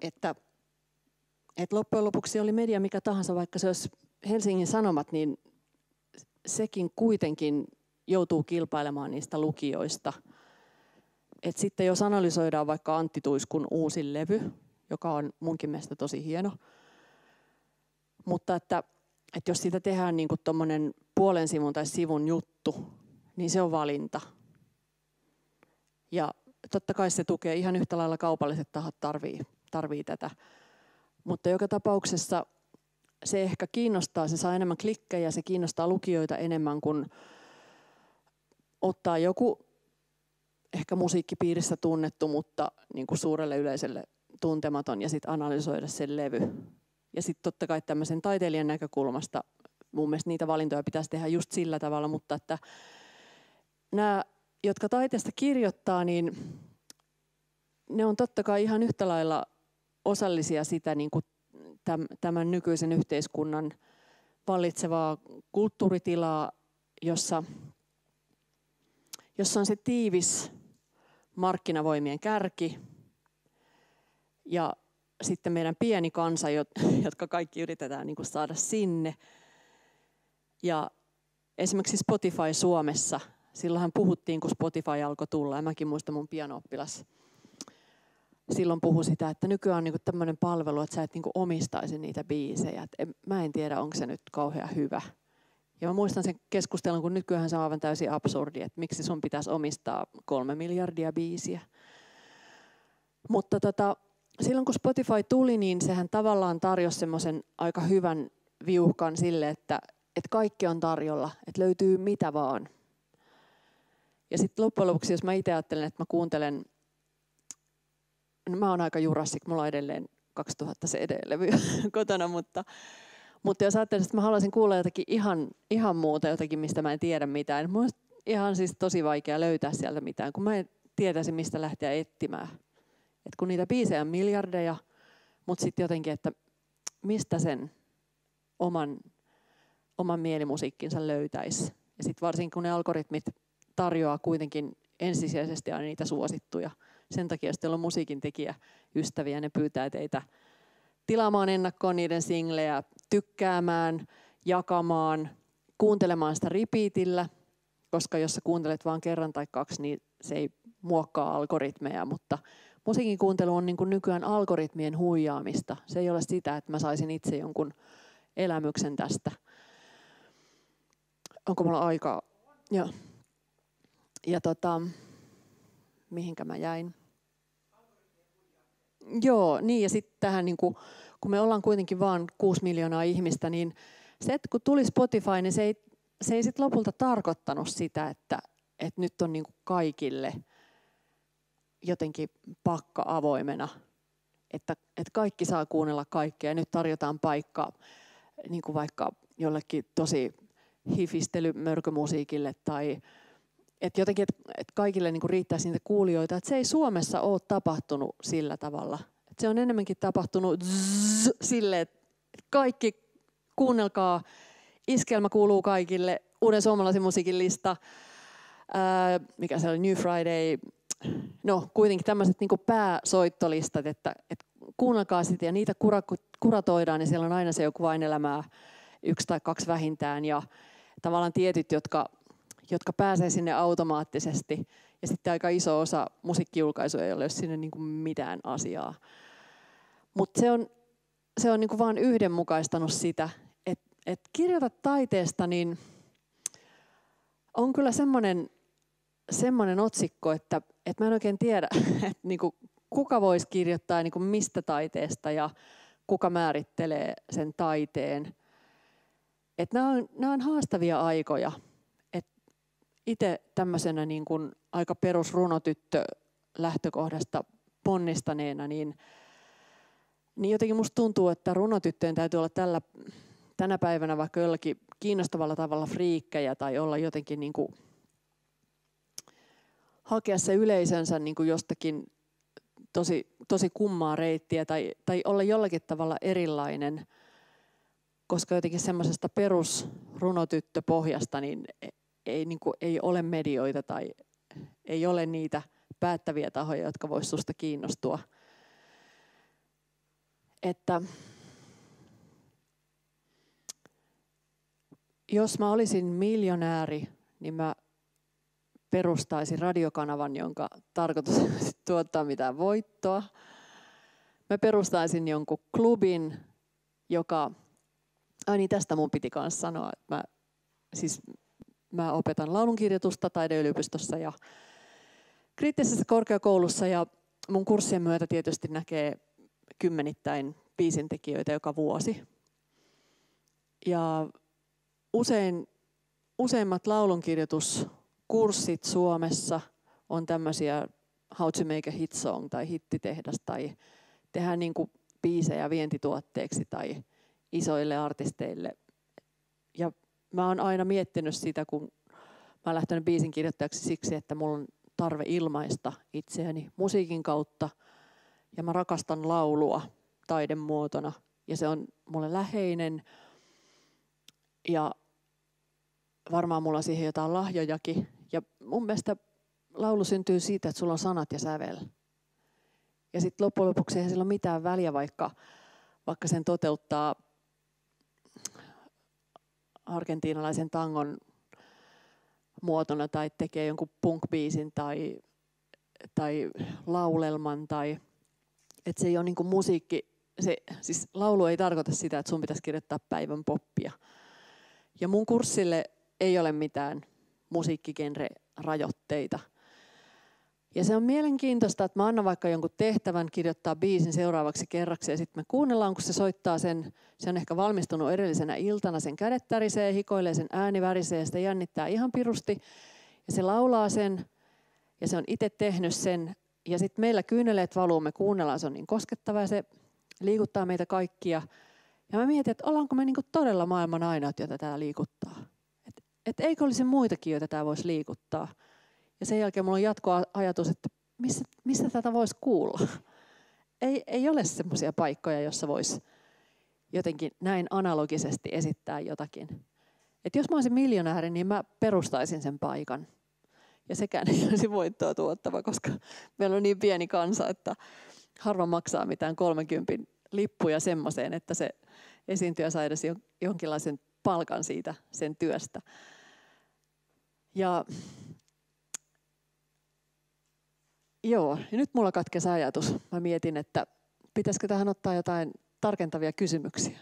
Että, että loppujen lopuksi oli media mikä tahansa, vaikka se olisi Helsingin Sanomat, niin sekin kuitenkin joutuu kilpailemaan niistä lukijoista. Et sitten jos analysoidaan vaikka Antti Tuiskun uusi levy, joka on munkin mielestä tosi hieno, mutta että, että jos siitä tehdään niin kuin puolen sivun tai sivun juttu, niin se on valinta. Ja totta kai se tukee ihan yhtä lailla kaupalliset tahot tarvii, tarvii tätä. Mutta joka tapauksessa se ehkä kiinnostaa, se saa enemmän klikkejä, se kiinnostaa lukijoita enemmän kuin ottaa joku ehkä musiikkipiirissä tunnettu, mutta niin kuin suurelle yleisölle tuntematon ja sitten analysoida sen levy. Ja sitten totta kai tämmöisen taiteilijan näkökulmasta mun mielestä niitä valintoja pitäisi tehdä just sillä tavalla, mutta että nämä, jotka taiteesta kirjoittaa, niin ne on totta kai ihan yhtä lailla osallisia sitä niin kuin tämän nykyisen yhteiskunnan vallitsevaa kulttuuritilaa, jossa, jossa on se tiivis markkinavoimien kärki ja sitten meidän pieni kansa, *laughs* jotka kaikki yritetään niin kuin saada sinne. Ja esimerkiksi Spotify Suomessa, silloinhan puhuttiin, kun Spotify alkoi tulla, ja mäkin muistan mun pianooppilas silloin puhui sitä, että nykyään on niin tämmöinen palvelu, että sä et niin omistaisi niitä biisejä. Et mä en tiedä, onko se nyt kauhean hyvä. Ja mä muistan sen keskustelun, kun nykyään se on aivan täysin absurdi, että miksi sun pitäisi omistaa kolme miljardia biisiä. Mutta tota, silloin kun Spotify tuli, niin sehän tavallaan tarjosi semmoisen aika hyvän viuhkan sille, että, että kaikki on tarjolla, että löytyy mitä vaan. Ja sitten loppujen lopuksi, jos mä itse ajattelen, että mä kuuntelen, no mä oon aika jurassik, mulla on edelleen 2000 CD-levyä *laughs* kotona, mutta, mutta jos ajattelen, että mä haluaisin kuulla jotakin ihan, ihan muuta, jotakin, mistä mä en tiedä mitään, niin ihan siis tosi vaikea löytää sieltä mitään, kun mä en tietäisi, mistä lähteä etsimään. Et kun niitä biisejä on miljardeja, mutta sitten jotenkin, että mistä sen oman, oman mielimusiikkinsa löytäisi. Ja sitten varsinkin kun ne algoritmit tarjoaa kuitenkin ensisijaisesti aina niitä suosittuja. Sen takia, jos teillä on musiikin tekijä ystäviä, ne pyytää teitä tilaamaan ennakkoon niiden singlejä, tykkäämään, jakamaan, kuuntelemaan sitä repeatillä, koska jos sä kuuntelet vain kerran tai kaksi, niin se ei muokkaa algoritmeja, mutta musiikin kuuntelu on niin kuin nykyään algoritmien huijaamista. Se ei ole sitä, että mä saisin itse jonkun elämyksen tästä. Onko mulla aikaa? Joo. Ja tota, mihinkä mä jäin? Joo, niin ja sitten tähän, niin kuin, kun me ollaan kuitenkin vain 6 miljoonaa ihmistä, niin se, että kun tuli Spotify, niin se ei, se ei sit lopulta tarkoittanut sitä, että, että nyt on niin kaikille – jotenkin pakka avoimena, että, että kaikki saa kuunnella kaikkea. Ja nyt tarjotaan paikkaa niin kuin vaikka jollekin tosi hifistelymörkömusiikille tai että jotenkin, että, että kaikille niin kuin riittäisi niitä kuulijoita, että se ei Suomessa ole tapahtunut sillä tavalla. Että se on enemmänkin tapahtunut zzz, sille, että kaikki kuunnelkaa, iskelmä kuuluu kaikille, uuden suomalaisen musiikin lista, ää, mikä se oli, New Friday, no kuitenkin tämmöiset niin pääsoittolistat, että, että kuunnelkaa sitä ja niitä kuratoidaan, niin siellä on aina se joku vain elämää yksi tai kaksi vähintään ja tavallaan tietyt, jotka, jotka pääsee sinne automaattisesti ja sitten aika iso osa musiikkijulkaisuja ei ole sinne niin kuin mitään asiaa. Mutta se on, se on niin kuin vaan yhdenmukaistanut sitä, että et kirjoita taiteesta, niin on kyllä semmoinen semmoinen otsikko, että, että mä en oikein tiedä, *laughs* että niin kuin, kuka voisi kirjoittaa niin kuin mistä taiteesta ja kuka määrittelee sen taiteen. Et nämä, on, on haastavia aikoja. Itse tämmöisenä niin kuin aika perusrunotyttö lähtökohdasta ponnistaneena, niin, niin jotenkin musta tuntuu, että runotyttöjen täytyy olla tällä, tänä päivänä vaikka jollakin kiinnostavalla tavalla friikkejä tai olla jotenkin niin kuin, hakea se yleisönsä niin kuin jostakin tosi, tosi kummaa reittiä tai, tai olla jollakin tavalla erilainen, koska jotenkin semmoisesta perusrunotyttöpohjasta niin ei, niin kuin, ei ole medioita tai ei ole niitä päättäviä tahoja, jotka voisivat susta kiinnostua. Että jos mä olisin miljonääri, niin mä perustaisin radiokanavan, jonka tarkoitus *laughs* on tuottaa mitään voittoa. Mä perustaisin jonkun klubin, joka... Ai niin, tästä mun piti kanssa sanoa, että mä, siis mä opetan laulunkirjoitusta taideyliopistossa ja kriittisessä korkeakoulussa ja mun kurssien myötä tietysti näkee kymmenittäin biisintekijöitä joka vuosi. Ja usein, useimmat laulunkirjoituskurssit Suomessa on tämmöisiä how to make a hit song tai hittitehdas tai tehdään niin kuin biisejä vientituotteeksi tai isoille artisteille. Mä oon aina miettinyt sitä, kun mä oon lähtenyt biisin kirjoittajaksi siksi, että mulla on tarve ilmaista itseäni musiikin kautta. Ja mä rakastan laulua taidemuotona ja se on mulle läheinen. Ja varmaan mulla on siihen jotain lahjojakin. Ja mun mielestä laulu syntyy siitä, että sulla on sanat ja sävel. Ja sitten loppujen lopuksi eihän sillä ole mitään väliä, vaikka, vaikka sen toteuttaa argentiinalaisen tangon muotona tai tekee jonkun punk-biisin tai, tai laulelman. Tai, että se ei ole niin musiikki, se, siis laulu ei tarkoita sitä, että sun pitäisi kirjoittaa päivän poppia. Ja mun kurssille ei ole mitään musiikkigenre-rajoitteita. Ja se on mielenkiintoista, että mä annan vaikka jonkun tehtävän kirjoittaa biisin seuraavaksi kerraksi ja sitten me kuunnellaan, kun se soittaa sen, se on ehkä valmistunut edellisenä iltana, sen kädet tärisee, hikoilee, sen ääni värisee ja sitä jännittää ihan pirusti. Ja se laulaa sen ja se on itse tehnyt sen ja sitten meillä kyyneleet valuu, me kuunnellaan, se on niin koskettava ja se liikuttaa meitä kaikkia. Ja mä mietin, että ollaanko me niinku todella maailman ainoat, joita tämä liikuttaa. Että et eikö olisi muitakin, joita tämä voisi liikuttaa. Ja sen jälkeen mulla on jatkoajatus, että missä, missä tätä voisi kuulla. *laughs* Ei, ei ole semmoisia paikkoja, jossa voisi jotenkin näin analogisesti esittää jotakin. Et jos mä olisin miljonääri, niin mä perustaisin sen paikan. Ja sekään ei *laughs* olisi voittoa tuottava, koska meillä on niin pieni kansa, että harva maksaa mitään 30 lippuja semmoiseen, että se esiintyjä edes jonkinlaisen palkan siitä sen työstä. Ja Joo, ja nyt mulla katkesi ajatus. Mä mietin, että pitäisikö tähän ottaa jotain tarkentavia kysymyksiä.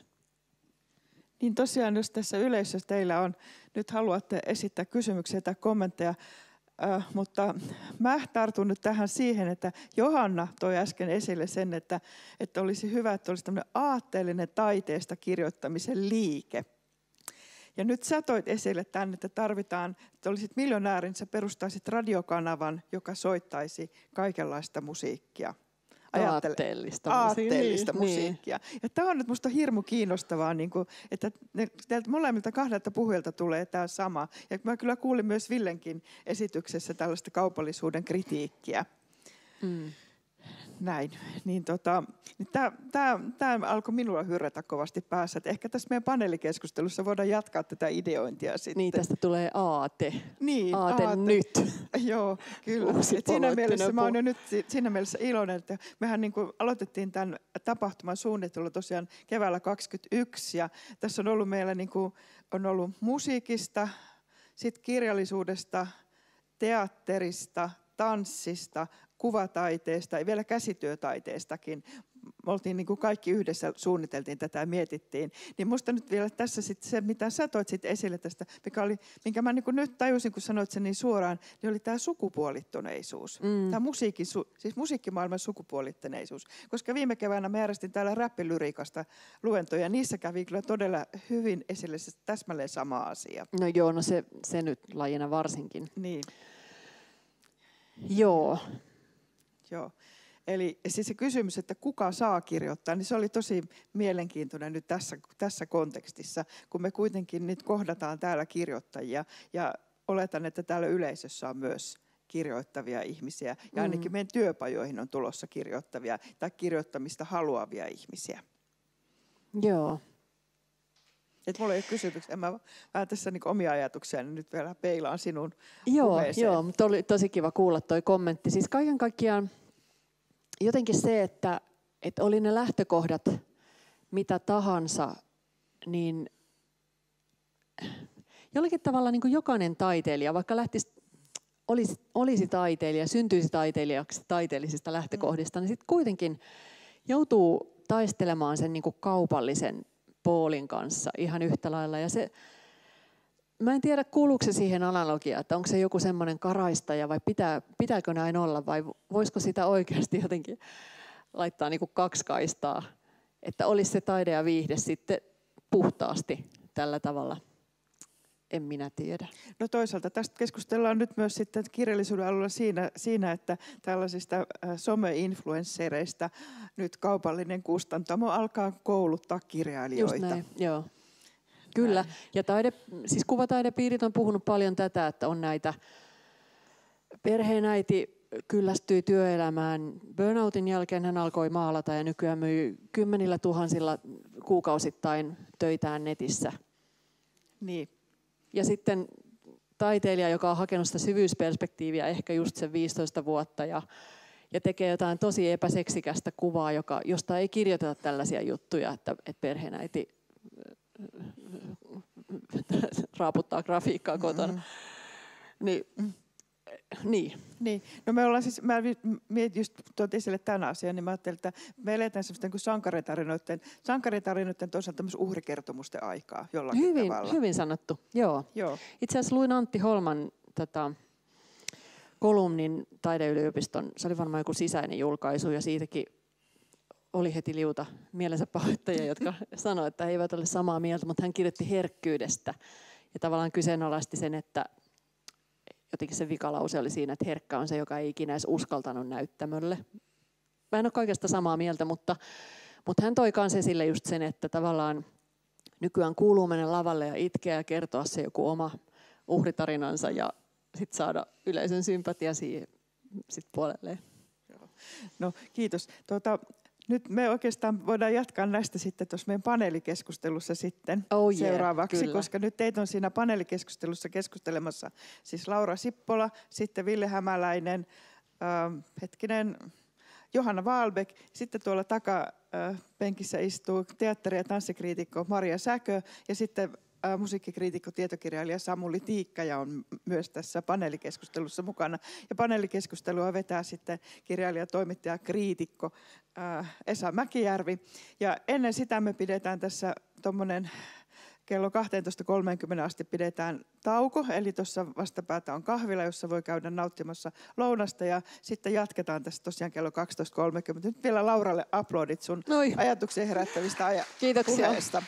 Niin tosiaan, jos tässä yleisössä teillä on, nyt haluatte esittää kysymyksiä tai kommentteja, äh, mutta mä tartun nyt tähän siihen, että Johanna toi äsken esille sen, että, että olisi hyvä, että olisi tämmöinen aatteellinen taiteesta kirjoittamisen liike – ja nyt sä toit esille tänne, että tarvitaan, että olisit miljonäärin, sä perustaisit radiokanavan, joka soittaisi kaikenlaista musiikkia. Ajattele, aatteellista, aatteellista niin, musiikkia. Niin. Ja tämä on nyt musta hirmu kiinnostavaa, niin kuin, että ne, teiltä molemmilta kahdelta puhujalta tulee tämä sama. Ja mä kyllä kuulin myös Villenkin esityksessä tällaista kaupallisuuden kritiikkiä. Mm näin. Niin tota, niin Tämä alkoi minulla hyrrätä kovasti päässä. Et ehkä tässä meidän paneelikeskustelussa voidaan jatkaa tätä ideointia sitten. Niin, tästä tulee aate. Niin, aate, aate. nyt. *laughs* Joo, kyllä. Et siinä mielessä mä olen jo nyt siinä mielessä iloinen, että mehän niin aloitettiin tämän tapahtuman suunnittelu tosiaan keväällä 2021 ja tässä on ollut meillä niin kuin, on ollut musiikista, sitten kirjallisuudesta, teatterista, tanssista, kuvataiteesta ja vielä käsityötaiteestakin me oltiin niin kuin kaikki yhdessä suunniteltiin tätä ja mietittiin. Niin musta nyt vielä tässä sit se, mitä sä toit sit esille tästä, mikä oli, minkä mä niin kuin nyt tajusin, kun sanoit sen niin suoraan, niin oli tämä sukupuolittuneisuus. Mm. Tämä musiikin, siis musiikkimaailman sukupuolittuneisuus. Koska viime keväänä mä järjestin täällä räppilyriikasta luentoja, ja niissä kävi kyllä todella hyvin esille se täsmälleen sama asia. No joo, no se, se nyt lajina varsinkin. Niin. Joo. Joo. Eli siis se kysymys, että kuka saa kirjoittaa, niin se oli tosi mielenkiintoinen nyt tässä, tässä kontekstissa, kun me kuitenkin nyt kohdataan täällä kirjoittajia ja oletan, että täällä yleisössä on myös kirjoittavia ihmisiä ja ainakin Mm. meidän työpajoihin on tulossa kirjoittavia tai kirjoittamista haluavia ihmisiä. Joo. Et mulla ei ole kysymyksiä, mä vähän tässä niin omia ajatuksia nyt vielä peilaan sinun Joo, puheeseen. joo, mutta oli tosi kiva kuulla toi kommentti. Siis kaiken kaikkiaan jotenkin se, että, että oli ne lähtökohdat mitä tahansa, niin jollakin tavalla niin kuin jokainen taiteilija, vaikka lähtisi, olisi, olisi taiteilija, syntyisi taiteilijaksi taiteellisista lähtökohdista, niin sitten kuitenkin joutuu taistelemaan sen niin kuin kaupallisen poolin kanssa ihan yhtä lailla. Ja se, Mä en tiedä, kuuluuko se siihen analogiaan, että onko se joku semmoinen karaistaja vai pitää, pitääkö näin olla vai voisiko sitä oikeasti jotenkin laittaa niin kuin kaksi kaistaa, että olisi se taide ja viihde sitten puhtaasti tällä tavalla. En minä tiedä. No toisaalta tästä keskustellaan nyt myös sitten kirjallisuuden alueella siinä, siinä että tällaisista äh, some-influenssereista nyt kaupallinen kustantamo alkaa kouluttaa Just kirjailijoita. näin, joo. Kyllä. Ja taide, siis kuvataidepiirit on puhunut paljon tätä, että on näitä perheenäiti kyllästyi työelämään. Burnoutin jälkeen hän alkoi maalata ja nykyään myy kymmenillä tuhansilla kuukausittain töitään netissä. Niin. Ja sitten taiteilija, joka on hakenut sitä syvyysperspektiiviä ehkä just sen 15 vuotta ja, ja tekee jotain tosi epäseksikästä kuvaa, joka, josta ei kirjoiteta tällaisia juttuja, että, että perheenäiti *laughs* raaputtaa grafiikkaa kotona. Mm. Niin, niin. Niin, no me ollaan siis, mä mietin just tuot esille tämän asian, niin mä ajattelin, että me eletään semmoista niin kuin sankaritarinoiden, sankaritarinoiden toisaalta myös uhrikertomusten aikaa jollakin Hyvin, tavalla. hyvin sanottu, joo. Joo. Itse asiassa luin Antti Holman tota, kolumnin taideyliopiston, se oli varmaan joku sisäinen julkaisu ja siitäkin oli heti liuta mielensä pahoittajia, jotka *laughs* sanoivat, että he eivät ole samaa mieltä, mutta hän kirjoitti herkkyydestä ja tavallaan kyseenalaisti sen, että jotenkin se vikalause oli siinä, että herkkä on se, joka ei ikinä edes uskaltanut näyttämölle. Mä en ole kaikesta samaa mieltä, mutta, mutta hän toi myös esille just sen, että tavallaan nykyään kuuluu mennä lavalle ja itkeä ja kertoa se joku oma uhritarinansa ja sitten saada yleisön sympatia siihen sit puolelleen. No kiitos. Tuota, nyt me oikeastaan voidaan jatkaa näistä sitten tuossa meidän paneelikeskustelussa sitten Oh yeah, seuraavaksi, kyllä. koska nyt teitä on siinä paneelikeskustelussa keskustelemassa siis Laura Sippola, sitten Ville Hämäläinen, ähm, hetkinen, Johanna Waalbeck, sitten tuolla takapenkissä istuu teatteri- ja tanssikriitikko Maria Säkö ja sitten äh, musiikkikriitikko, tietokirjailija Samuli Tiikkaja on myös tässä paneelikeskustelussa mukana. Ja paneelikeskustelua vetää sitten kirjailija, toimittaja, kriitikko äh, Esa Mäkijärvi. Ja ennen sitä me pidetään tässä tuommoinen kello 12.30 asti pidetään tauko, eli tuossa vastapäätä on kahvila, jossa voi käydä nauttimassa lounasta ja sitten jatketaan tässä tosiaan kello 12.30. Nyt vielä Lauralle aplodit sun Noi. ajatuksia herättävistä aja- Kiitoksia. puheesta.